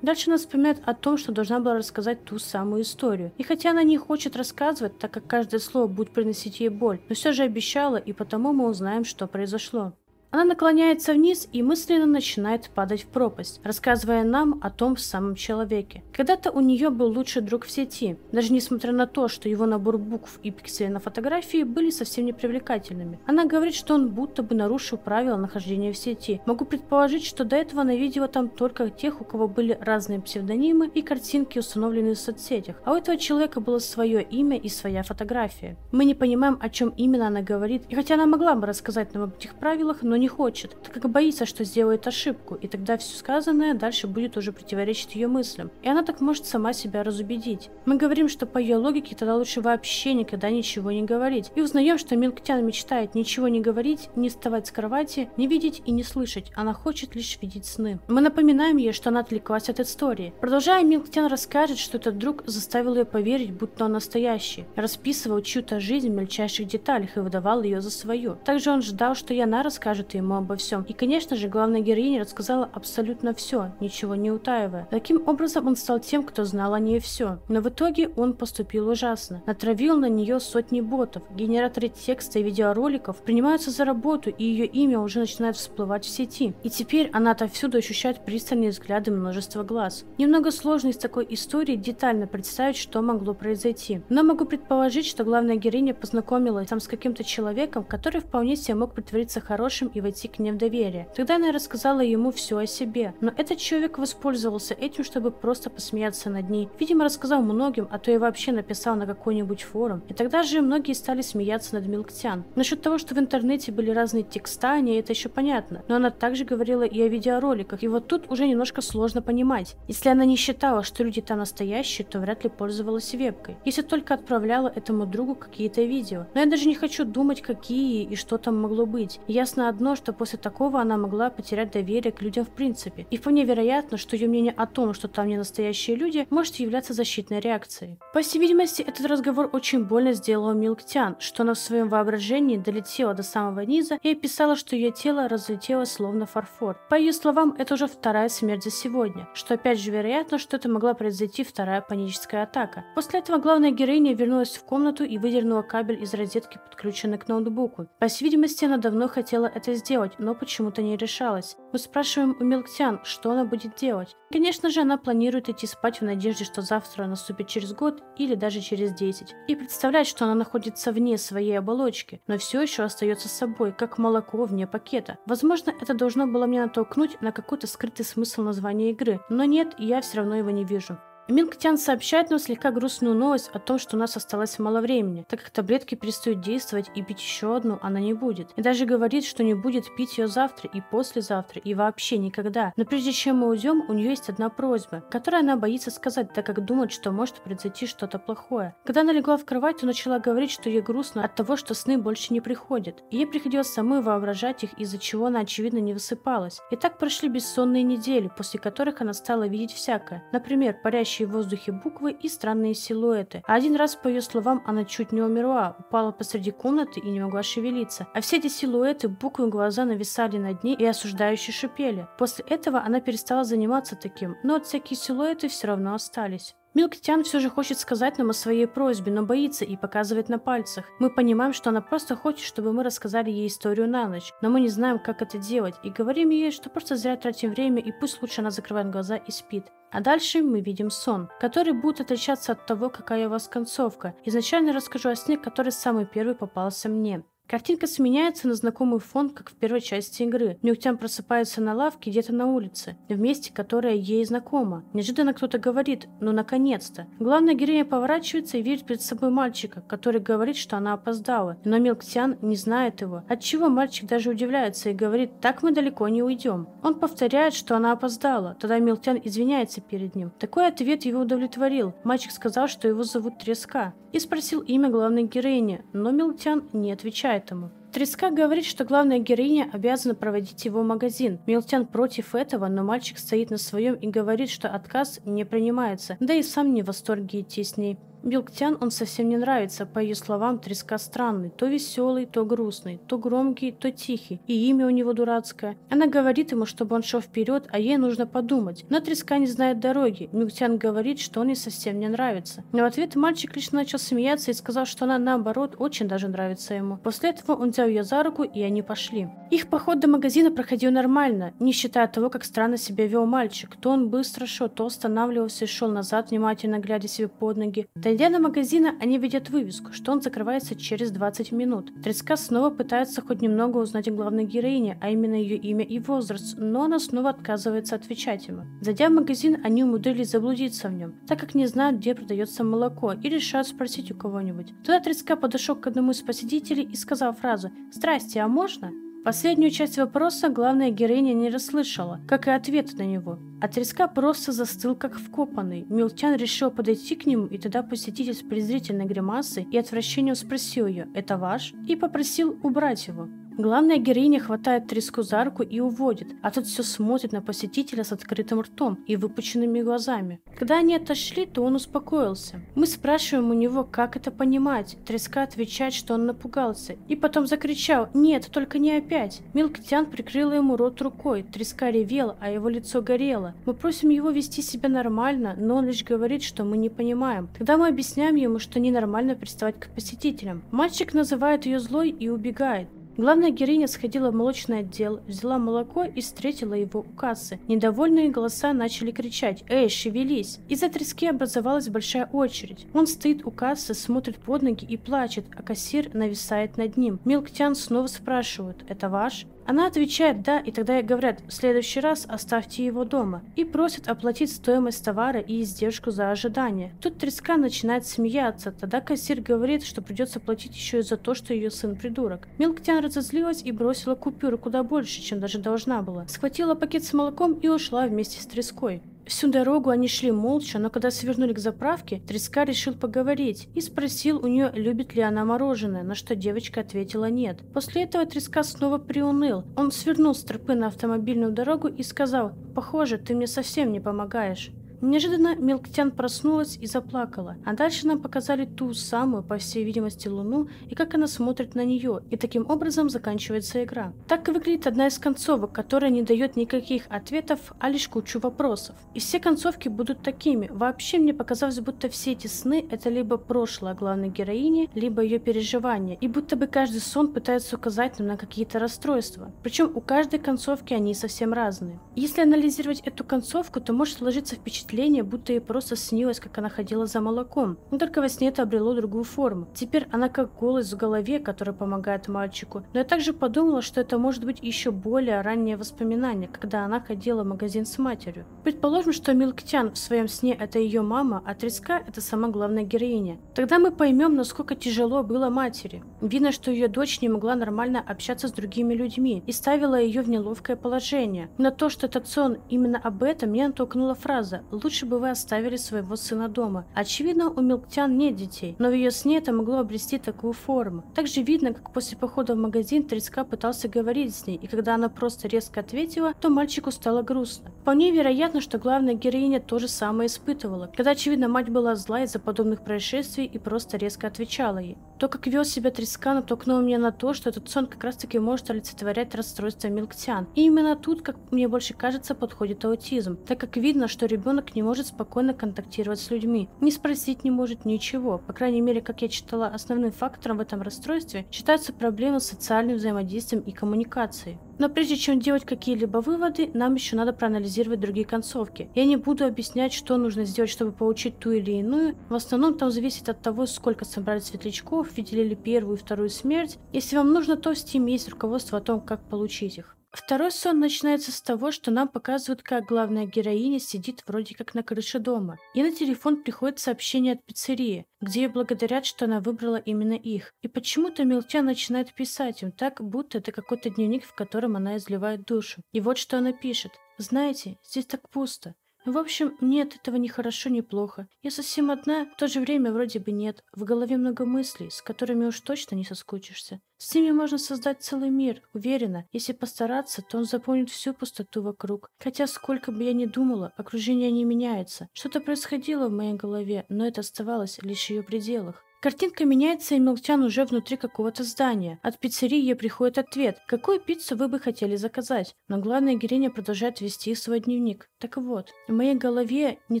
Дальше она вспоминает о том, что должна была рассказать ту самую историю. И хотя она не хочет рассказывать, так как каждое слово будет приносить ей боль, но все же обещала, и потому мы узнаем, что произошло. Она наклоняется вниз и мысленно начинает падать в пропасть, рассказывая нам о том самом человеке. Когда-то у нее был лучший друг в сети, даже несмотря на то, что его набор букв и пикселей на фотографии были совсем непривлекательными. Она говорит, что он будто бы нарушил правила нахождения в сети. Могу предположить, что до этого она видела там только тех, у кого были разные псевдонимы и картинки, установленные в соцсетях. А у этого человека было свое имя и своя фотография. Мы не понимаем, о чем именно она говорит, и хотя она могла бы рассказать нам об этих правилах, но не не хочет, так как боится, что сделает ошибку, и тогда все сказанное дальше будет уже противоречить ее мыслям. И она так может сама себя разубедить. Мы говорим, что по ее логике тогда лучше вообще никогда ничего не говорить. И узнаем, что Милктян мечтает ничего не говорить, не вставать с кровати, не видеть и не слышать. Она хочет лишь видеть сны. Мы напоминаем ей, что она отвлеклась от истории. Продолжая, Милктян расскажет, что этот друг заставил ее поверить, будто он настоящий. Расписывал чью-то жизнь в мельчайших деталях и выдавал ее за свою. Также он ждал, что и она расскажет ему обо всем. И, конечно же, главная героиня рассказала абсолютно все, ничего не утаивая. Таким образом, он стал тем, кто знал о ней все. Но в итоге он поступил ужасно. Натравил на нее сотни ботов. Генераторы текста и видеороликов принимаются за работу, и ее имя уже начинает всплывать в сети. И теперь она отовсюду ощущает пристальные взгляды множества глаз. Немного сложно из такой истории детально представить, что могло произойти. Но могу предположить, что главная героиня познакомилась там с каким-то человеком, который вполне себе мог притвориться хорошим и войти к ней в доверие. Тогда она рассказала ему все о себе, но этот человек воспользовался этим, чтобы просто посмеяться над ней. Видимо, рассказал многим, а то и вообще написал на какой-нибудь форум. И тогда же многие стали смеяться над Милктян. Насчет того, что в интернете были разные текстания, это еще понятно, но она также говорила и о видеороликах, и вот тут уже немножко сложно понимать. Если она не считала, что люди там настоящие, то вряд ли пользовалась вебкой. Если только отправляла этому другу какие-то видео. Но я даже не хочу думать, какие и что там могло быть. Ясно одно, одно, что после такого она могла потерять доверие к людям в принципе. И вполне вероятно, что ее мнение о том, что там не настоящие люди, может являться защитной реакцией. По всей видимости, этот разговор очень больно сделал Милктян, что она в своем воображении долетела до самого низа и описала, что ее тело разлетелось словно фарфор. По ее словам, это уже вторая смерть за сегодня, что опять же вероятно, что это могла произойти вторая паническая атака. После этого главная героиня вернулась в комнату и выдернула кабель из розетки, подключенный к ноутбуку. По всей видимости, она давно хотела это сделать, но почему-то не решалась. Мы спрашиваем у Милктян, что она будет делать. Конечно же, она планирует идти спать в надежде, что завтра наступит через год или даже через 10. И представляет, что она находится вне своей оболочки, но все еще остается собой, как молоко вне пакета. Возможно, это должно было мне натолкнуть на какой-то скрытый смысл названия игры, но нет, я все равно его не вижу. Минктян сообщает нам слегка грустную новость о том, что у нас осталось мало времени, так как таблетки перестают действовать и пить еще одну она не будет. И даже говорит, что не будет пить ее завтра и послезавтра и вообще никогда. Но прежде чем мы уйдем, у нее есть одна просьба, которую она боится сказать, так как думает, что может произойти что-то плохое. Когда она легла в кровать, то начала говорить, что ей грустно от того, что сны больше не приходят. И ей приходилось самой воображать их, из-за чего она очевидно не высыпалась. И так прошли бессонные недели, после которых она стала видеть всякое. Например, парящие парящие в воздухе буквы и странные силуэты. Один раз, по ее словам, она чуть не умерла, упала посреди комнаты и не могла шевелиться. А все эти силуэты, буквы глаза нависали над ней и осуждающе шипели. После этого она перестала заниматься таким, но от всякие силуэты все равно остались. Милктян все же хочет сказать нам о своей просьбе, но боится и показывает на пальцах. Мы понимаем, что она просто хочет, чтобы мы рассказали ей историю на ночь, но мы не знаем, как это делать, и говорим ей, что просто зря тратим время, и пусть лучше она закрывает глаза и спит. А дальше мы видим сон, который будет отличаться от того, какая у вас концовка. Изначально расскажу о сне, который самый первый попался мне. Картинка сменяется на знакомый фон, как в первой части игры. Нюктян просыпается на лавке где-то на улице, в месте, которое ей знакомо. Неожиданно кто-то говорит «ну наконец-то». Главная героиня поворачивается и видит перед собой мальчика, который говорит, что она опоздала. Но Милктян не знает его. Отчего мальчик даже удивляется и говорит «так мы далеко не уйдем». Он повторяет, что она опоздала. Тогда Милктян извиняется перед ним. Такой ответ его удовлетворил. Мальчик сказал, что его зовут Треска. И спросил имя главной героини, но Милтян не отвечает этому. Треска говорит, что главная героиня обязана проводить его в магазин. Милтян против этого, но мальчик стоит на своем и говорит, что отказ не принимается, да и сам не в восторге идти с ней. Билктян он совсем не нравится, по ее словам, треска странный, то веселый, то грустный, то громкий, то тихий, и имя у него дурацкое. Она говорит ему, чтобы он шел вперед, а ей нужно подумать. Но треска не знает дороги. Билктян говорит, что он ей совсем не нравится. Но в ответ мальчик лишь начал смеяться и сказал, что она, наоборот, очень даже нравится ему. После этого он взял ее за руку, и они пошли. Их поход до магазина проходил нормально, не считая того, как странно себя вел мальчик. То он быстро шел, то останавливался и шел назад, внимательно глядя себе под ноги. Дойдя до магазина, они видят вывеску, что он закрывается через 20 минут. Треска снова пытается хоть немного узнать о главной героине, а именно ее имя и возраст, но она снова отказывается отвечать ему. Зайдя в магазин, они умудрились заблудиться в нем, так как не знают, где продается молоко, и решают спросить у кого-нибудь. Тогда Треска подошел к одному из посетителей и сказал фразу «Здрасте, а можно?». Последнюю часть вопроса главная героиня не расслышала, как и ответ на него. А треска просто застыл как вкопанный. Милтян решил подойти к нему, и тогда посетитель с презрительной гримасой и отвращением спросил ее «Это ваш?» и попросил убрать его. Главная героиня хватает треску за руку и уводит, а тот все смотрит на посетителя с открытым ртом и выпученными глазами. Когда они отошли, то он успокоился. Мы спрашиваем у него, как это понимать. Треска отвечает, что он напугался. И потом закричал «Нет, только не опять!». Милктян прикрыла ему рот рукой. Треска ревела, а его лицо горело. Мы просим его вести себя нормально, но он лишь говорит, что мы не понимаем. Тогда мы объясняем ему, что ненормально приставать к посетителям. Мальчик называет ее злой и убегает. Главная героиня сходила в молочный отдел, взяла молоко и встретила его у кассы. Недовольные голоса начали кричать «Эй, шевелись!». Из-за трески образовалась большая очередь. Он стоит у кассы, смотрит под ноги и плачет, а кассир нависает над ним. Милктян снова спрашивают «Это ваш?». Она отвечает «да», и тогда ей говорят «в следующий раз оставьте его дома» и просят оплатить стоимость товара и издержку за ожидание. Тут треска начинает смеяться, тогда кассир говорит, что придется платить еще и за то, что ее сын придурок. Милктян разозлилась и бросила купюру куда больше, чем даже должна была. Схватила пакет с молоком и ушла вместе с треской. Всю дорогу они шли молча, но когда свернули к заправке, Треска решил поговорить и спросил у нее, любит ли она мороженое, на что девочка ответила нет. После этого Треска снова приуныл. Он свернул с тропы на автомобильную дорогу и сказал, «Похоже, ты мне совсем не помогаешь». Неожиданно Мелктян проснулась и заплакала, а дальше нам показали ту самую, по всей видимости, Луну и как она смотрит на нее, и таким образом заканчивается игра. Так и выглядит одна из концовок, которая не дает никаких ответов, а лишь кучу вопросов. И все концовки будут такими. Вообще мне показалось, будто все эти сны это либо прошлое главной героини, либо ее переживания, и будто бы каждый сон пытается указать нам на какие-то расстройства. Причем у каждой концовки они совсем разные. Если анализировать эту концовку, то может сложиться впечатление, впечатление, будто ей просто снилось, как она ходила за молоком. Но только во сне это обрело другую форму. Теперь она как голос в голове, который помогает мальчику. Но я также подумала, что это может быть еще более раннее воспоминание, когда она ходила в магазин с матерью. Предположим, что Милктян в своем сне это ее мама, а Треска это сама главная героиня. Тогда мы поймем, насколько тяжело было матери. Видно, что ее дочь не могла нормально общаться с другими людьми и ставила ее в неловкое положение. На то, что этот сон именно об этом, меня натолкнула фраза лучше бы вы оставили своего сына дома. Очевидно, у Милктян нет детей, но в ее сне это могло обрести такую форму. Также видно, как после похода в магазин Треска пытался говорить с ней, и когда она просто резко ответила, то мальчику стало грустно. Вполне вероятно, что главная героиня то же самое испытывала, когда, очевидно, мать была зла из-за подобных происшествий и просто резко отвечала ей. То, как вел себя Треска, натолкнуло меня на то, что этот сон как раз-таки может олицетворять расстройство Милктян. И именно тут, как мне больше кажется, подходит аутизм, так как видно, что ребенок не может спокойно контактировать с людьми, не спросить не может ничего. По крайней мере, как я читала, основным фактором в этом расстройстве считаются проблемы с социальным взаимодействием и коммуникацией. Но прежде чем делать какие-либо выводы, нам еще надо проанализировать другие концовки. Я не буду объяснять, что нужно сделать, чтобы получить ту или иную. В основном там зависит от того, сколько собрали светлячков, видели ли первую и вторую смерть. Если вам нужно, то в Steam есть руководство о том, как получить их. Второй сон начинается с того, что нам показывают, как главная героиня сидит вроде как на крыше дома. И на телефон приходит сообщение от пиццерии, где ей благодарят, что она выбрала именно их. И почему-то Мелтя начинает писать им так, будто это какой-то дневник, в котором она изливает душу. И вот что она пишет. «Знаете, здесь так пусто. В общем, нет, этого ни хорошо, ни плохо. Я совсем одна, в то же время вроде бы нет. В голове много мыслей, с которыми уж точно не соскучишься. С ними можно создать целый мир, уверена. Если постараться, то он заполнит всю пустоту вокруг. Хотя сколько бы я ни думала, окружение не меняется. Что-то происходило в моей голове, но это оставалось лишь в ее пределах. Картинка меняется, и Мелтян уже внутри какого-то здания. От пиццерии ей приходит ответ. Какую пиццу вы бы хотели заказать? Но главная героиня продолжает вести свой дневник. Так вот, в моей голове не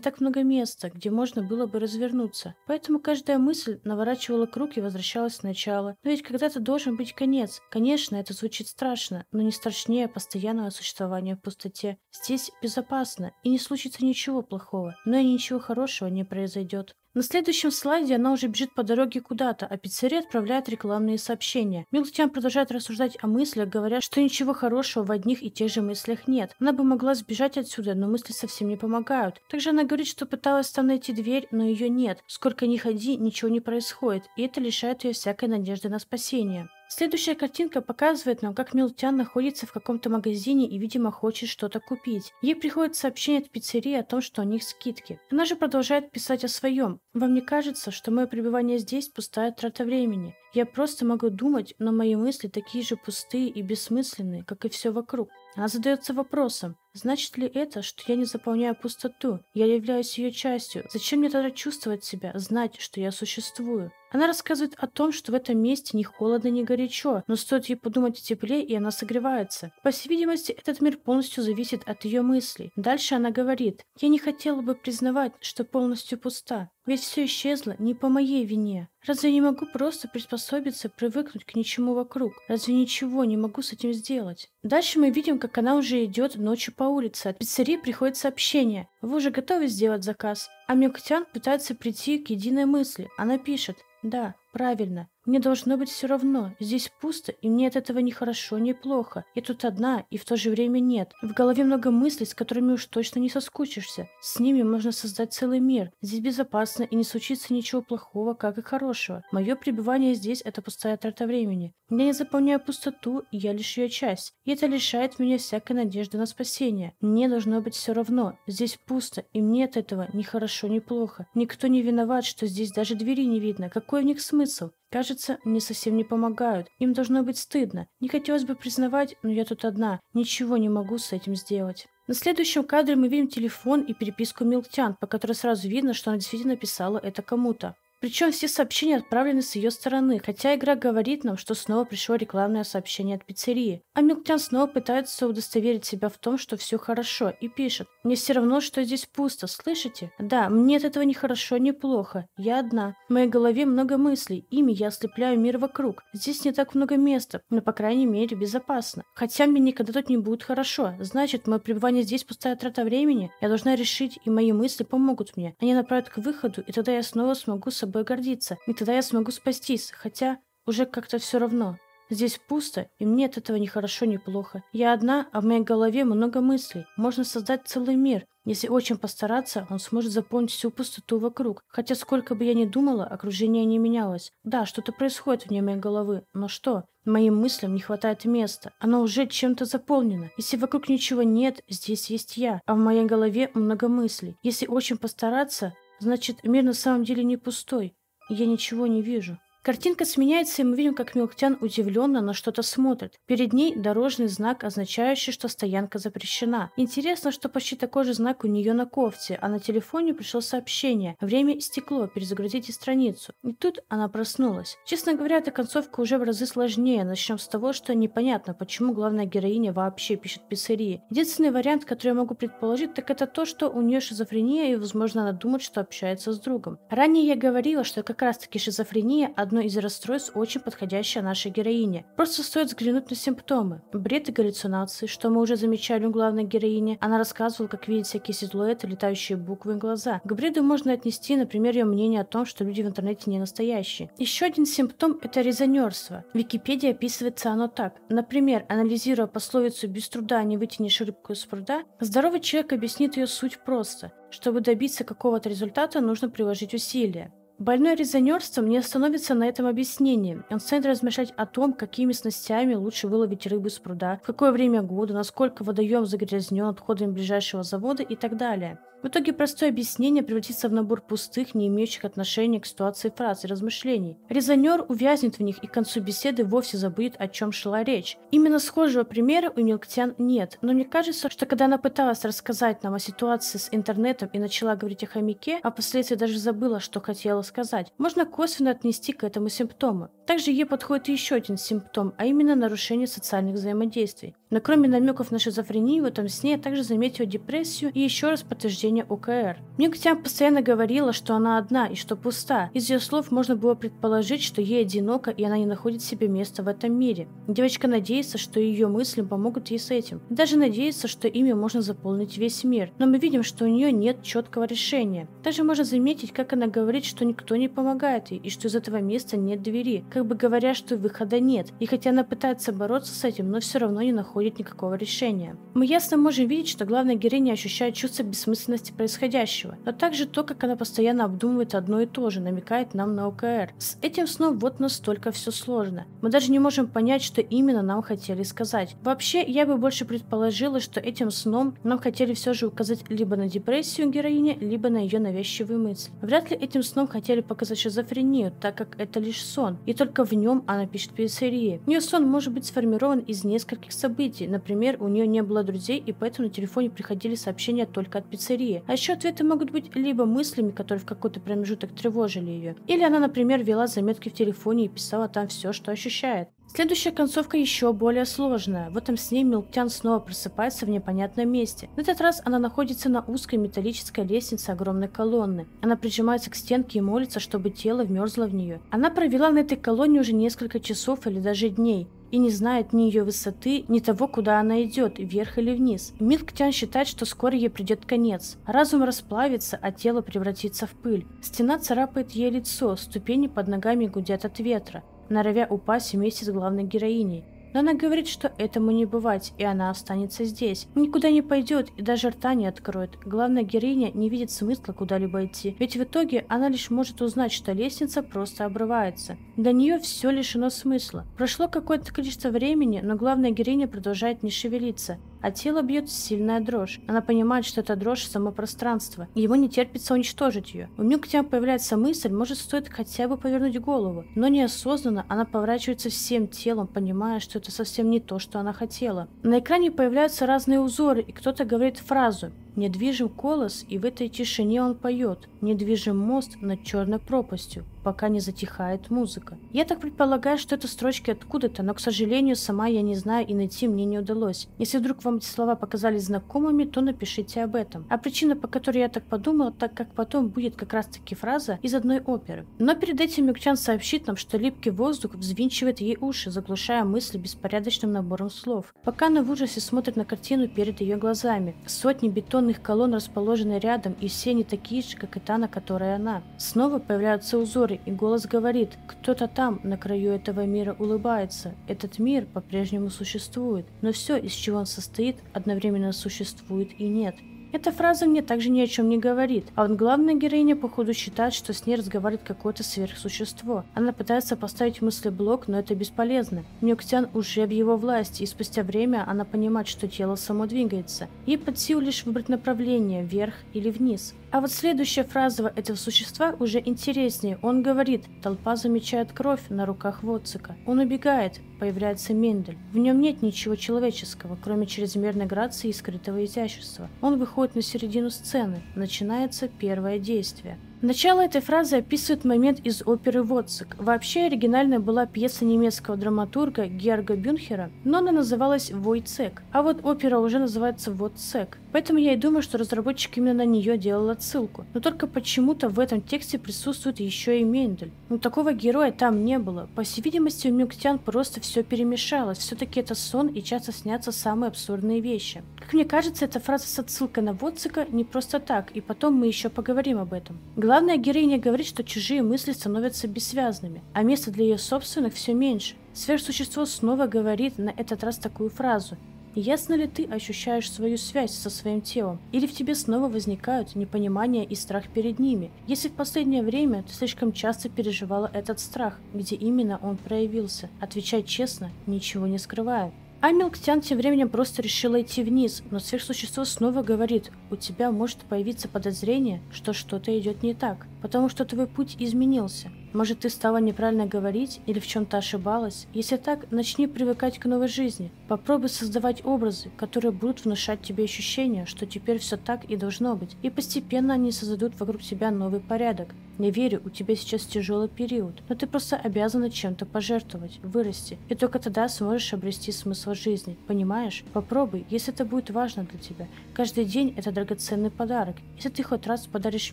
так много места, где можно было бы развернуться. Поэтому каждая мысль наворачивала круг и возвращалась сначала. Но ведь когда-то должен быть конец. Конечно, это звучит страшно, но не страшнее постоянного существования в пустоте. Здесь безопасно, и не случится ничего плохого, но и ничего хорошего не произойдет. На следующем слайде она уже бежит по дороге куда-то, а пиццерия отправляет рекламные сообщения. Милтян продолжает рассуждать о мыслях, говоря, что ничего хорошего в одних и тех же мыслях нет. Она бы могла сбежать отсюда, но мысли совсем не помогают. Также она говорит, что пыталась там найти дверь, но ее нет. Сколько ни ходи, ничего не происходит, и это лишает ее всякой надежды на спасение. Следующая картинка показывает нам, как Милтян находится в каком-то магазине и, видимо, хочет что-то купить. Ей приходит сообщение от пиццерии о том, что у них скидки. Она же продолжает писать о своем. Вам не кажется, что мое пребывание здесь пустая трата времени? Я просто могу думать, но мои мысли такие же пустые и бессмысленные, как и все вокруг. Она задается вопросом, значит ли это, что я не заполняю пустоту, я являюсь ее частью, зачем мне тогда чувствовать себя, знать, что я существую? Она рассказывает о том, что в этом месте ни холодно, ни горячо, но стоит ей подумать о тепле, и она согревается. По всей видимости, этот мир полностью зависит от ее мыслей. Дальше она говорит, я не хотела бы признавать, что полностью пуста, ведь все исчезло не по моей вине. Разве не могу просто приспособиться, привыкнуть к ничему вокруг? Разве ничего не могу с этим сделать? Дальше мы видим, как она уже идет ночью по улице. От пиццерии приходит сообщение. Вы уже готовы сделать заказ? А Мюктян пытается прийти к единой мысли. Она пишет. Да, правильно. Мне должно быть все равно. Здесь пусто, и мне от этого ни хорошо, ни плохо. Я тут одна, и в то же время нет. В голове много мыслей, с которыми уж точно не соскучишься. С ними можно создать целый мир. Здесь безопасно, и не случится ничего плохого, как и хорошего. Мое пребывание здесь – это пустая трата времени. Я не заполняю пустоту, и я лишь ее часть. И это лишает меня всякой надежды на спасение. Мне должно быть все равно. Здесь пусто, и мне от этого ни хорошо, ни плохо. Никто не виноват, что здесь даже двери не видно. Какой в них смысл? Кажется, мне совсем не помогают. Им должно быть стыдно. Не хотелось бы признавать, но я тут одна. Ничего не могу с этим сделать. На следующем кадре мы видим телефон и переписку Милктян, по которой сразу видно, что она действительно писала это кому-то. Причем все сообщения отправлены с ее стороны, хотя игра говорит нам, что снова пришло рекламное сообщение от пиццерии. А Милктян снова пытается удостоверить себя в том, что все хорошо, и пишет «Мне все равно, что здесь пусто, слышите? Да, мне от этого ни хорошо, ни плохо. Я одна. В моей голове много мыслей, ими я ослепляю мир вокруг. Здесь не так много места, но по крайней мере безопасно. Хотя мне никогда тут не будет хорошо. Значит, мое пребывание здесь пустая трата времени. Я должна решить, и мои мысли помогут мне. Они направят к выходу, и тогда я снова смогу собой собой гордиться, и тогда я смогу спастись, хотя уже как-то все равно. Здесь пусто, и мне от этого ни хорошо, ни плохо. Я одна, а в моей голове много мыслей. Можно создать целый мир. Если очень постараться, он сможет заполнить всю пустоту вокруг. Хотя сколько бы я ни думала, окружение не менялось. Да, что-то происходит вне моей головы, но что? Моим мыслям не хватает места. Оно уже чем-то заполнено. Если вокруг ничего нет, здесь есть я. А в моей голове много мыслей. Если очень постараться, Значит, мир на самом деле не пустой. Я ничего не вижу. Картинка сменяется, и мы видим, как Милктян удивленно на что-то смотрит. Перед ней дорожный знак, означающий, что стоянка запрещена. Интересно, что почти такой же знак у нее на кофте, а на телефоне пришло сообщение «Время стекло, перезагрузите страницу». И тут она проснулась. Честно говоря, эта концовка уже в разы сложнее. Начнем с того, что непонятно, почему главная героиня вообще пишет пиццерии. Единственный вариант, который я могу предположить, так это то, что у нее шизофрения и, возможно, она думает, что общается с другом. Ранее я говорила, что как раз-таки шизофрения – одно одно из расстройств, очень подходящее нашей героине. Просто стоит взглянуть на симптомы. Бред и галлюцинации, что мы уже замечали у главной героини. Она рассказывала, как видит всякие силуэты, летающие буквы и глаза. К бреду можно отнести, например, ее мнение о том, что люди в интернете не настоящие. Еще один симптом – это резонерство. В Википедии описывается оно так. Например, анализируя пословицу «без труда не вытянешь рыбку из пруда», здоровый человек объяснит ее суть просто. Чтобы добиться какого-то результата, нужно приложить усилия. Больной резонерством не остановится на этом объяснении. Он станет размышлять о том, какими снастями лучше выловить рыбу из пруда, в какое время года, насколько водоем загрязнен отходами ближайшего завода и так далее. В итоге простое объяснение превратится в набор пустых, не имеющих отношения к ситуации фраз и размышлений. Резонер увязнет в них и к концу беседы вовсе забудет, о чем шла речь. Именно схожего примера у Милктян нет, но мне кажется, что когда она пыталась рассказать нам о ситуации с интернетом и начала говорить о хомяке, а впоследствии даже забыла, что хотела сказать, можно косвенно отнести к этому симптому. Также ей подходит еще один симптом, а именно нарушение социальных взаимодействий. Но кроме намеков на шизофрению, в этом сне я также заметила депрессию и еще раз подтверждение ОКР. Мне постоянно говорила, что она одна и что пуста. Из ее слов можно было предположить, что ей одиноко и она не находит себе места в этом мире. Девочка надеется, что ее мысли помогут ей с этим. И даже надеется, что ими можно заполнить весь мир. Но мы видим, что у нее нет четкого решения. Также можно заметить, как она говорит, что никто не помогает ей и что из этого места нет двери, как бы говоря, что выхода нет. И хотя она пытается бороться с этим, но все равно не находит никакого решения. Мы ясно можем видеть, что главная героиня ощущает чувство бессмысленности происходящего, но также то, как она постоянно обдумывает одно и то же, намекает нам на ОКР. С этим сном вот настолько все сложно. Мы даже не можем понять, что именно нам хотели сказать. Вообще, я бы больше предположила, что этим сном нам хотели все же указать либо на депрессию героини, либо на ее навязчивые мысли. Вряд ли этим сном хотели показать шизофрению, так как это лишь сон, и только в нем она пишет пиццерии. Ее сон может быть сформирован из нескольких событий. Например, у нее не было друзей, и поэтому на телефоне приходили сообщения только от пиццерии. А еще ответы могут быть либо мыслями, которые в какой-то промежуток тревожили ее, или она, например, вела заметки в телефоне и писала там все, что ощущает. Следующая концовка еще более сложная. В этом сне Милктян снова просыпается в непонятном месте. На этот раз она находится на узкой металлической лестнице огромной колонны. Она прижимается к стенке и молится, чтобы тело вмерзло в нее. Она провела на этой колонне уже несколько часов или даже дней и не знает ни ее высоты, ни того, куда она идет, вверх или вниз. Милктян считает, что скоро ей придет конец. Разум расплавится, а тело превратится в пыль. Стена царапает ей лицо, ступени под ногами гудят от ветра. норовя упасть вместе с главной героиней. Но она говорит, что этому не бывать, и она останется здесь. Никуда не пойдет и даже рта не откроет. Главная героиня не видит смысла куда-либо идти, ведь в итоге она лишь может узнать, что лестница просто обрывается. Для нее все лишено смысла. Прошло какое-то количество времени, но главная героиня продолжает не шевелиться а тело бьет сильная дрожь. Она понимает, что это дрожь само пространство, и его не терпится уничтожить ее. У Мюктя появляется мысль, может стоит хотя бы повернуть голову, но неосознанно она поворачивается всем телом, понимая, что это совсем не то, что она хотела. На экране появляются разные узоры, и кто-то говорит фразу Недвижим колос, и в этой тишине он поет. Недвижим мост над черной пропастью, пока не затихает музыка. Я так предполагаю, что это строчки откуда-то, но, к сожалению, сама я не знаю и найти мне не удалось. Если вдруг вам эти слова показались знакомыми, то напишите об этом. А причина, по которой я так подумала, так как потом будет как раз-таки фраза из одной оперы. Но перед этим Мюкчан сообщит нам, что липкий воздух взвинчивает ей уши, заглушая мысли беспорядочным набором слов. Пока она в ужасе смотрит на картину перед ее глазами. Сотни бетон бетонных колонн расположены рядом, и все они такие же, как и та, на которой она. Снова появляются узоры, и голос говорит, кто-то там, на краю этого мира, улыбается. Этот мир по-прежнему существует, но все, из чего он состоит, одновременно существует и нет. Эта фраза мне также ни о чем не говорит, а вот главная героиня походу считает, что с ней разговаривает какое-то сверхсущество. Она пытается поставить мыслеблок, но это бесполезно. Нюктян уже в его власти, и спустя время она понимает, что тело само двигается. Ей под силу лишь выбрать направление, вверх или вниз. А вот следующая фраза этого существа уже интереснее. Он говорит, толпа замечает кровь на руках Воцика. Он убегает, появляется Мендель. В нем нет ничего человеческого, кроме чрезмерной грации и скрытого изящества. Он выходит на середину сцены. Начинается первое действие. Начало этой фразы описывает момент из оперы «Вотцик». Вообще оригинальная была пьеса немецкого драматурга Георга Бюнхера, но она называлась «Войцек», а вот опера уже называется «Вотцек». Поэтому я и думаю, что разработчик именно на нее делал отсылку. Но только почему-то в этом тексте присутствует еще и Мендель. Но такого героя там не было. По всей видимости, у Мюктян просто все перемешалось. Все-таки это сон и часто снятся самые абсурдные вещи. Как мне кажется, эта фраза с отсылкой на Вотцика не просто так, и потом мы еще поговорим об этом. Главная героиня говорит, что чужие мысли становятся бессвязными, а места для ее собственных все меньше. Сверхсущество снова говорит на этот раз такую фразу. Ясно ли ты ощущаешь свою связь со своим телом? Или в тебе снова возникают непонимание и страх перед ними? Если в последнее время ты слишком часто переживала этот страх, где именно он проявился? Отвечай честно, ничего не скрывая. А Милктян тем временем просто решила идти вниз, но сверхсущество снова говорит, у тебя может появиться подозрение, что что-то идет не так, потому что твой путь изменился. Может, ты стала неправильно говорить или в чем-то ошибалась? Если так, начни привыкать к новой жизни. Попробуй создавать образы, которые будут внушать тебе ощущение, что теперь все так и должно быть. И постепенно они создадут вокруг тебя новый порядок. Не верю, у тебя сейчас тяжелый период, но ты просто обязана чем-то пожертвовать, вырасти. И только тогда сможешь обрести смысл жизни. Понимаешь? Попробуй, если это будет важно для тебя. Каждый день это драгоценный подарок. Если ты хоть раз подаришь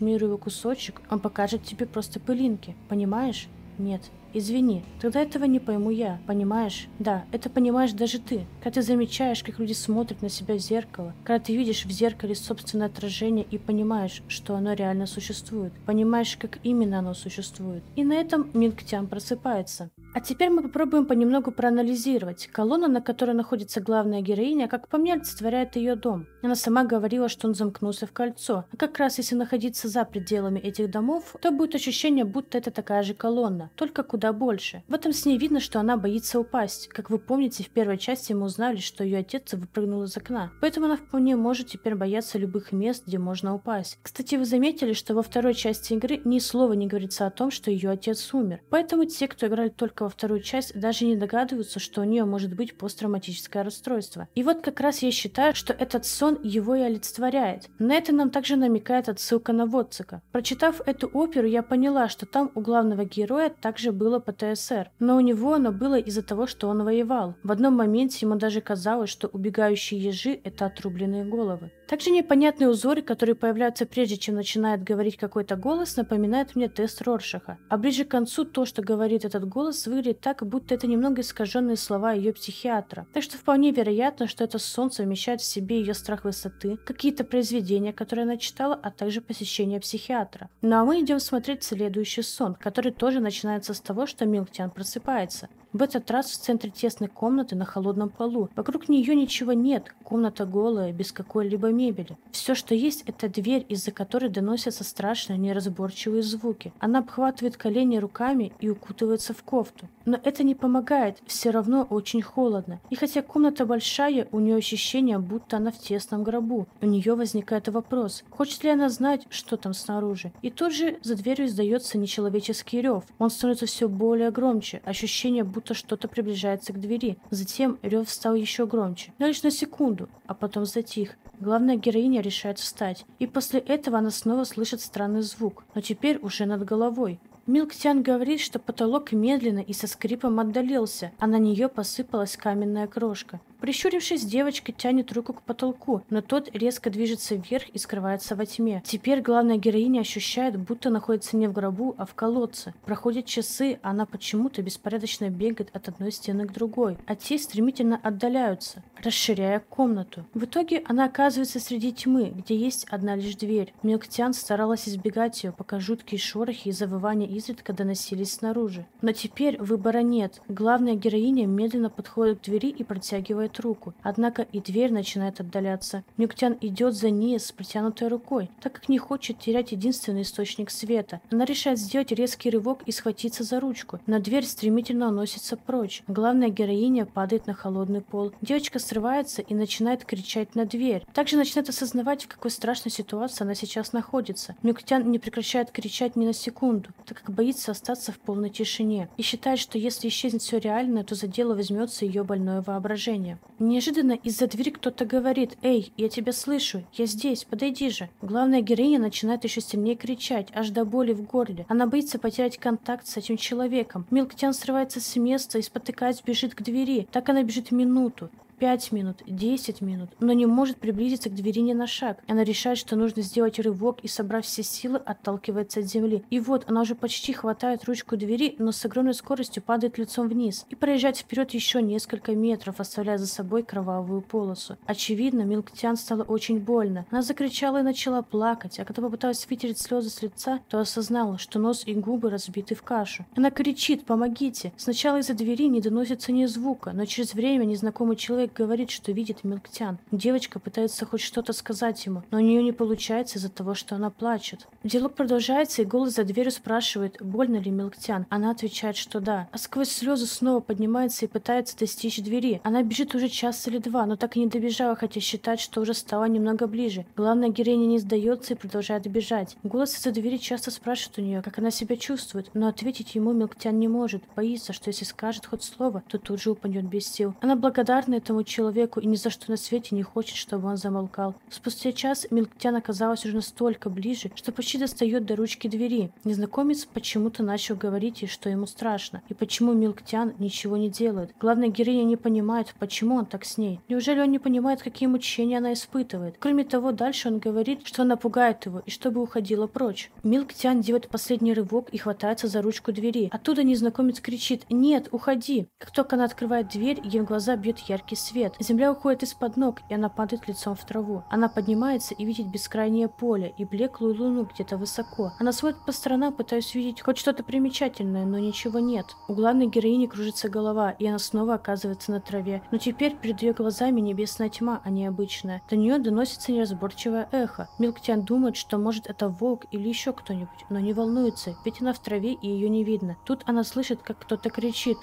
миру его кусочек, он покажет тебе просто пылинки. Понимаешь? Нет. Извини, тогда этого не пойму я, понимаешь? Да, это понимаешь даже ты. Когда ты замечаешь, как люди смотрят на себя в зеркало, когда ты видишь в зеркале собственное отражение и понимаешь, что оно реально существует, понимаешь, как именно оно существует. И на этом Мингтян просыпается. А теперь мы попробуем понемногу проанализировать. Колонна, на которой находится главная героиня, как по мне, олицетворяет ее дом. Она сама говорила, что он замкнулся в кольцо. А как раз если находиться за пределами этих домов, то будет ощущение, будто это такая же колонна, только куда больше. В этом сне видно, что она боится упасть. Как вы помните, в первой части мы узнали, что ее отец выпрыгнул из окна. Поэтому она вполне может теперь бояться любых мест, где можно упасть. Кстати, вы заметили, что во второй части игры ни слова не говорится о том, что ее отец умер. Поэтому те, кто играли только во вторую часть, даже не догадываются, что у нее может быть посттравматическое расстройство. И вот как раз я считаю, что этот сон его и олицетворяет. На это нам также намекает отсылка на Вотцика. Прочитав эту оперу, я поняла, что там у главного героя также было ПТСР, но у него оно было из-за того, что он воевал. В одном моменте ему даже казалось, что убегающие ежи — это отрубленные головы. Также непонятные узоры, которые появляются прежде, чем начинает говорить какой-то голос, напоминают мне тест Роршаха. А ближе к концу то, что говорит этот голос, выглядит так, будто это немного искаженные слова ее психиатра. Так что вполне вероятно, что это сон совмещает в себе ее страх высоты, какие-то произведения, которые она читала, а также посещение психиатра. Ну а мы идем смотреть следующий сон, который тоже начинается с того, что Милктян просыпается. В этот раз в центре тесной комнаты на холодном полу. Вокруг нее ничего нет, комната голая, без какой-либо мебели. Все, что есть, это дверь, из-за которой доносятся страшные неразборчивые звуки. Она обхватывает колени руками и укутывается в кофту. Но это не помогает, все равно очень холодно. И хотя комната большая, у нее ощущение, будто она в тесном гробу. У нее возникает вопрос, хочет ли она знать, что там снаружи. И тут же за дверью издается нечеловеческий рев. Он становится все более громче, ощущение, будто что-то приближается к двери. Затем рев стал еще громче. Но лишь на секунду, а потом затих. Главная героиня решает встать. И после этого она снова слышит странный звук, но теперь уже над головой. Милктян говорит, что потолок медленно и со скрипом отдалился, а на нее посыпалась каменная крошка. Прищурившись, девочка тянет руку к потолку, но тот резко движется вверх и скрывается во тьме. Теперь главная героиня ощущает, будто находится не в гробу, а в колодце. Проходят часы, а она почему-то беспорядочно бегает от одной стены к другой, а те стремительно отдаляются, расширяя комнату. В итоге она оказывается среди тьмы, где есть одна лишь дверь. Милктян старалась избегать ее, пока жуткие шорохи и завывания изредка доносились снаружи. Но теперь выбора нет. Главная героиня медленно подходит к двери и протягивает руку, однако и дверь начинает отдаляться. Нюктян идет за ней с протянутой рукой, так как не хочет терять единственный источник света. Она решает сделать резкий рывок и схватиться за ручку, но дверь стремительно уносится прочь. Главная героиня падает на холодный пол. Девочка срывается и начинает кричать на дверь. Также начинает осознавать, в какой страшной ситуации она сейчас находится. Нюктян не прекращает кричать ни на секунду, так боится остаться в полной тишине и считает, что если исчезнет все реальное, то за дело возьмется ее больное воображение. Неожиданно из-за двери кто-то говорит «Эй, я тебя слышу, я здесь, подойди же». Главная героиня начинает еще сильнее кричать, аж до боли в горле. Она боится потерять контакт с этим человеком. Милктян срывается с места и спотыкаясь бежит к двери. Так она бежит минуту. Пять минут, десять минут, но не может приблизиться к двери ни на шаг. Она решает, что нужно сделать рывок и, собрав все силы, отталкивается от земли. И вот она уже почти хватает ручку двери, но с огромной скоростью падает лицом вниз и проезжает вперед еще несколько метров, оставляя за собой кровавую полосу. Очевидно, Милктян стало очень больно. Она закричала и начала плакать, а когда попыталась вытереть слезы с лица, то осознала, что нос и губы разбиты в кашу. Она кричит «Помогите!». Сначала из-за двери не доносится ни звука, но через время незнакомый человек говорит, что видит Милктян. Девочка пытается хоть что-то сказать ему, но у нее не получается из-за того, что она плачет. Диалог продолжается, и голос за дверью спрашивает, больно ли Милктян. Она отвечает, что да. А сквозь слезы снова поднимается и пытается достичь двери. Она бежит уже час или два, но так и не добежала, хотя считает, что уже стала немного ближе. Главная героиня не сдается и продолжает бежать. Голос из-за двери часто спрашивает у нее, как она себя чувствует, но ответить ему Милктян не может. Боится, что если скажет хоть слово, то тут же упадет без сил. Она благодарна этому человеку и ни за что на свете не хочет, чтобы он замолкал. Спустя час Милктян оказалась уже настолько ближе, что почти достает до ручки двери. Незнакомец почему-то начал говорить ей, что ему страшно, и почему Милктян ничего не делает. Главная героиня не понимает, почему он так с ней. Неужели он не понимает, какие мучения она испытывает? Кроме того, дальше он говорит, что она пугает его и чтобы уходила прочь. Милктян делает последний рывок и хватается за ручку двери. Оттуда незнакомец кричит «Нет, уходи!». Как только она открывает дверь, ей в глаза бьет яркий свет свет. Земля уходит из-под ног, и она падает лицом в траву. Она поднимается и видит бескрайнее поле и блеклую луну где-то высоко. Она смотрит по сторонам, пытаясь увидеть хоть что-то примечательное, но ничего нет. У главной героини кружится голова, и она снова оказывается на траве. Но теперь перед ее глазами небесная тьма, а не обычная. До нее доносится неразборчивое эхо. Милктян думает, что может это волк или еще кто-нибудь, но не волнуется, ведь она в траве и ее не видно. Тут она слышит, как кто-то кричит.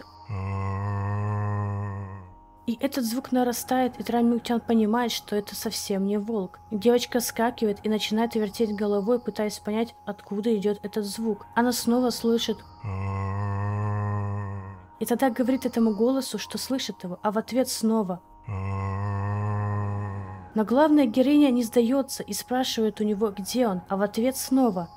И этот звук нарастает, и Трамютян понимает, что это совсем не волк. Девочка скакивает и начинает вертеть головой, пытаясь понять, откуда идет этот звук. Она снова слышит... И тогда говорит этому голосу, что слышит его, а в ответ снова... Но главная героиня не сдается и спрашивает у него, где он, а в ответ снова...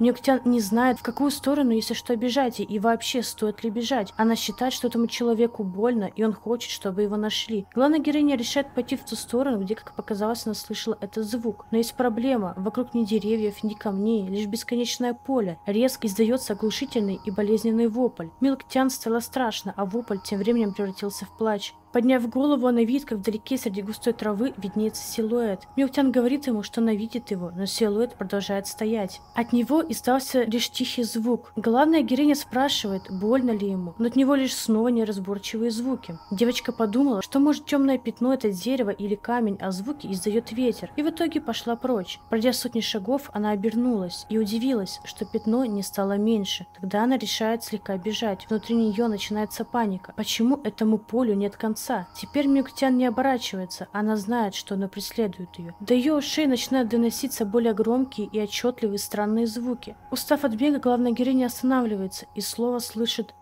Мюктян не знает, в какую сторону, если что, бежать, и вообще стоит ли бежать. Она считает, что этому человеку больно, и он хочет, чтобы его нашли. Главная героиня решает пойти в ту сторону, где, как показалось, она слышала этот звук. Но есть проблема. Вокруг ни деревьев, ни камней, лишь бесконечное поле. Резко издается оглушительный и болезненный вопль. Милктян стало страшно, а вопль тем временем превратился в плач. Подняв голову, она видит, как вдалеке среди густой травы виднеется силуэт. Милтян говорит ему, что она видит его, но силуэт продолжает стоять. От него издался лишь тихий звук. Главная героиня спрашивает, больно ли ему, но от него лишь снова неразборчивые звуки. Девочка подумала, что может темное пятно это дерево или камень, а звуки издает ветер, и в итоге пошла прочь. Пройдя сотни шагов, она обернулась и удивилась, что пятно не стало меньше. Тогда она решает слегка бежать. Внутри нее начинается паника. Почему этому полю нет конца? Конца. Теперь Мюктян не оборачивается, она знает, что она преследует ее. До ее ушей начинают доноситься более громкие и отчетливые странные звуки. Устав от бега, главная героиня останавливается и слово слышит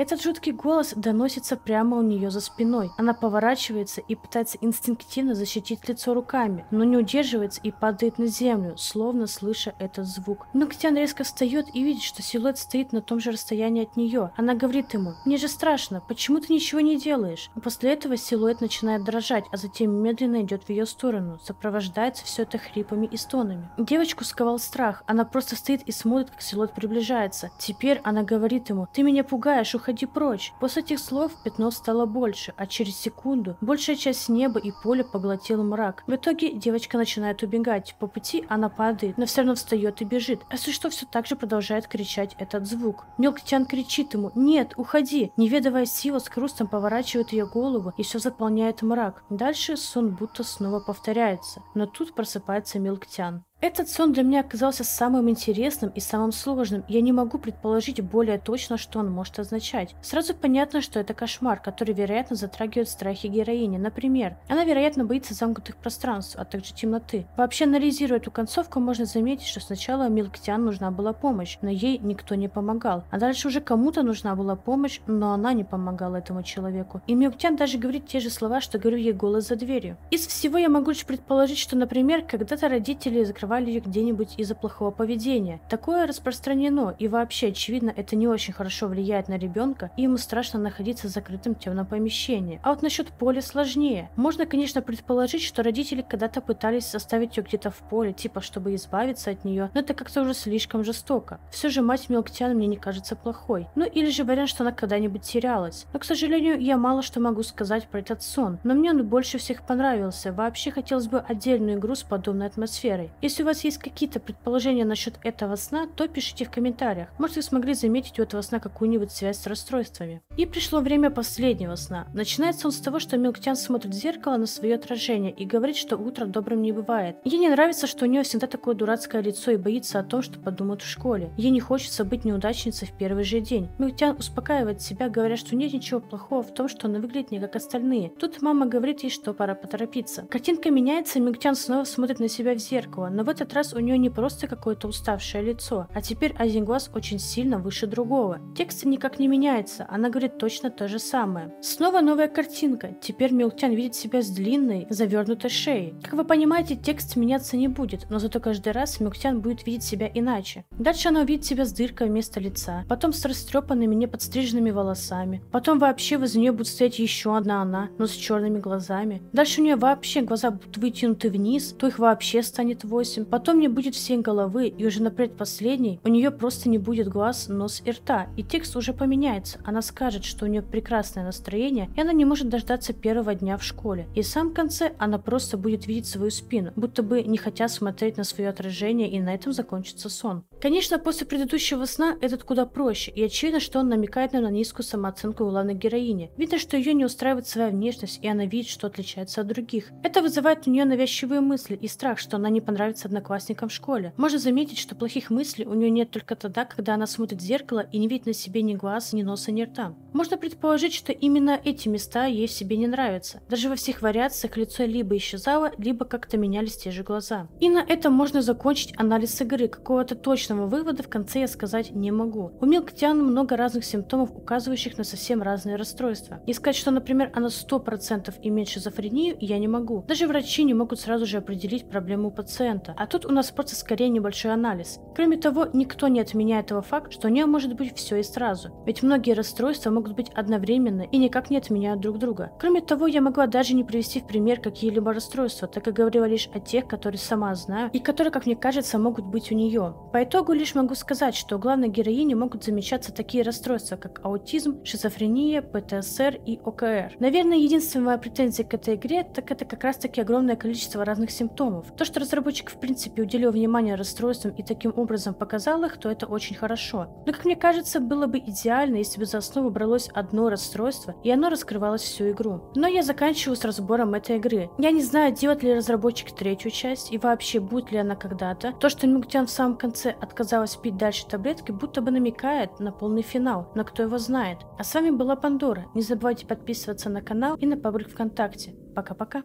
этот жуткий голос доносится прямо у нее за спиной. Она поворачивается и пытается инстинктивно защитить лицо руками, но не удерживается и падает на землю, словно слыша этот звук. Но резко встает и видит, что силуэт стоит на том же расстоянии от нее. Она говорит ему, «Мне же страшно, почему ты ничего не делаешь?» И после этого силуэт начинает дрожать, а затем медленно идет в ее сторону. Сопровождается все это хрипами и стонами. Девочку сковал страх. Она просто стоит и смотрит, как силуэт приближается. Теперь она говорит ему, «Ты меня пугаешь, уходи уходи прочь. После этих слов пятно стало больше, а через секунду большая часть неба и поля поглотил мрак. В итоге девочка начинает убегать. По пути она падает, но все равно встает и бежит. А если что, все так же продолжает кричать этот звук. Мелктян кричит ему «Нет, уходи!» Неведовая сила с хрустом поворачивает ее голову и все заполняет мрак. Дальше сон будто снова повторяется. Но тут просыпается Мелктян. Этот сон для меня оказался самым интересным и самым сложным. Я не могу предположить более точно, что он может означать. Сразу понятно, что это кошмар, который, вероятно, затрагивает страхи героини. Например, она, вероятно, боится замкнутых пространств, а также темноты. Вообще, анализируя эту концовку, можно заметить, что сначала Милктян нужна была помощь, но ей никто не помогал. А дальше уже кому-то нужна была помощь, но она не помогала этому человеку. И Милктян даже говорит те же слова, что говорю ей голос за дверью. Из всего я могу лишь предположить, что, например, когда-то родители закрывали закрывали ее где-нибудь из-за плохого поведения. Такое распространено, и вообще, очевидно, это не очень хорошо влияет на ребенка, и ему страшно находиться в закрытом темном помещении. А вот насчет поля сложнее. Можно, конечно, предположить, что родители когда-то пытались оставить ее где-то в поле, типа, чтобы избавиться от нее, но это как-то уже слишком жестоко. Все же мать Мелктян мне не кажется плохой. Ну или же вариант, что она когда-нибудь терялась. Но, к сожалению, я мало что могу сказать про этот сон, но мне он больше всех понравился. Вообще хотелось бы отдельную игру с подобной атмосферой. Если если у вас есть какие-то предположения насчет этого сна, то пишите в комментариях. Может вы смогли заметить у этого сна какую-нибудь связь с расстройствами. И пришло время последнего сна. Начинается он с того, что Милктян смотрит в зеркало на свое отражение и говорит, что утро добрым не бывает. Ей не нравится, что у нее всегда такое дурацкое лицо и боится о том, что подумают в школе. Ей не хочется быть неудачницей в первый же день. Милктян успокаивает себя, говоря, что нет ничего плохого в том, что она выглядит не как остальные. Тут мама говорит ей, что пора поторопиться. Картинка меняется, и Милктян снова смотрит на себя в зеркало, но в этот раз у нее не просто какое-то уставшее лицо, а теперь один глаз очень сильно выше другого. Текст никак не меняется, она говорит точно то же самое. Снова новая картинка. Теперь Милтян видит себя с длинной, завернутой шеей. Как вы понимаете, текст меняться не будет, но зато каждый раз Милтян будет видеть себя иначе. Дальше она увидит себя с дыркой вместо лица, потом с растрепанными неподстриженными волосами, потом вообще возле нее будет стоять еще одна она, но с черными глазами. Дальше у нее вообще глаза будут вытянуты вниз, то их вообще станет 8, допустим, потом не будет всей головы, и уже на предпоследней у нее просто не будет глаз, нос и рта, и текст уже поменяется. Она скажет, что у нее прекрасное настроение, и она не может дождаться первого дня в школе. И в самом конце она просто будет видеть свою спину, будто бы не хотя смотреть на свое отражение, и на этом закончится сон. Конечно, после предыдущего сна этот куда проще, и очевидно, что он намекает нам на низкую самооценку главной героини. Видно, что ее не устраивает своя внешность, и она видит, что отличается от других. Это вызывает у нее навязчивые мысли и страх, что она не понравится одноклассникам в школе. Можно заметить, что плохих мыслей у нее нет только тогда, когда она смотрит в зеркало и не видит на себе ни глаз, ни носа, ни рта. Можно предположить, что именно эти места ей в себе не нравятся. Даже во всех вариациях лицо либо исчезало, либо как-то менялись те же глаза. И на этом можно закончить анализ игры. Какого-то точного вывода в конце я сказать не могу. У Милк Тиан много разных симптомов, указывающих на совсем разные расстройства. И сказать, что, например, она 100% имеет шизофрению, я не могу. Даже врачи не могут сразу же определить проблему у пациента. А тут у нас просто скорее небольшой анализ. Кроме того, никто не отменяет этого факта, что у нее может быть все и сразу. Ведь многие расстройства могут быть одновременно и никак не отменяют друг друга. Кроме того, я могла даже не привести в пример какие-либо расстройства, так как говорила лишь о тех, которые сама знаю и которые, как мне кажется, могут быть у нее. По итогу лишь могу сказать, что у главной героини могут замечаться такие расстройства, как аутизм, шизофрения, ПТСР и ОКР. Наверное, единственная претензия к этой игре, так это как раз таки огромное количество разных симптомов. То, что разработчик принципе уделил внимание расстройствам и таким образом показал их, то это очень хорошо. Но, как мне кажется, было бы идеально, если бы за основу бралось одно расстройство, и оно раскрывалось всю игру. Но я заканчиваю с разбором этой игры. Я не знаю, делает ли разработчик третью часть, и вообще будет ли она когда-то. То, что Мюктян в самом конце отказалась пить дальше таблетки, будто бы намекает на полный финал, но кто его знает. А с вами была Пандора. Не забывайте подписываться на канал и на паблик ВКонтакте. Пока-пока.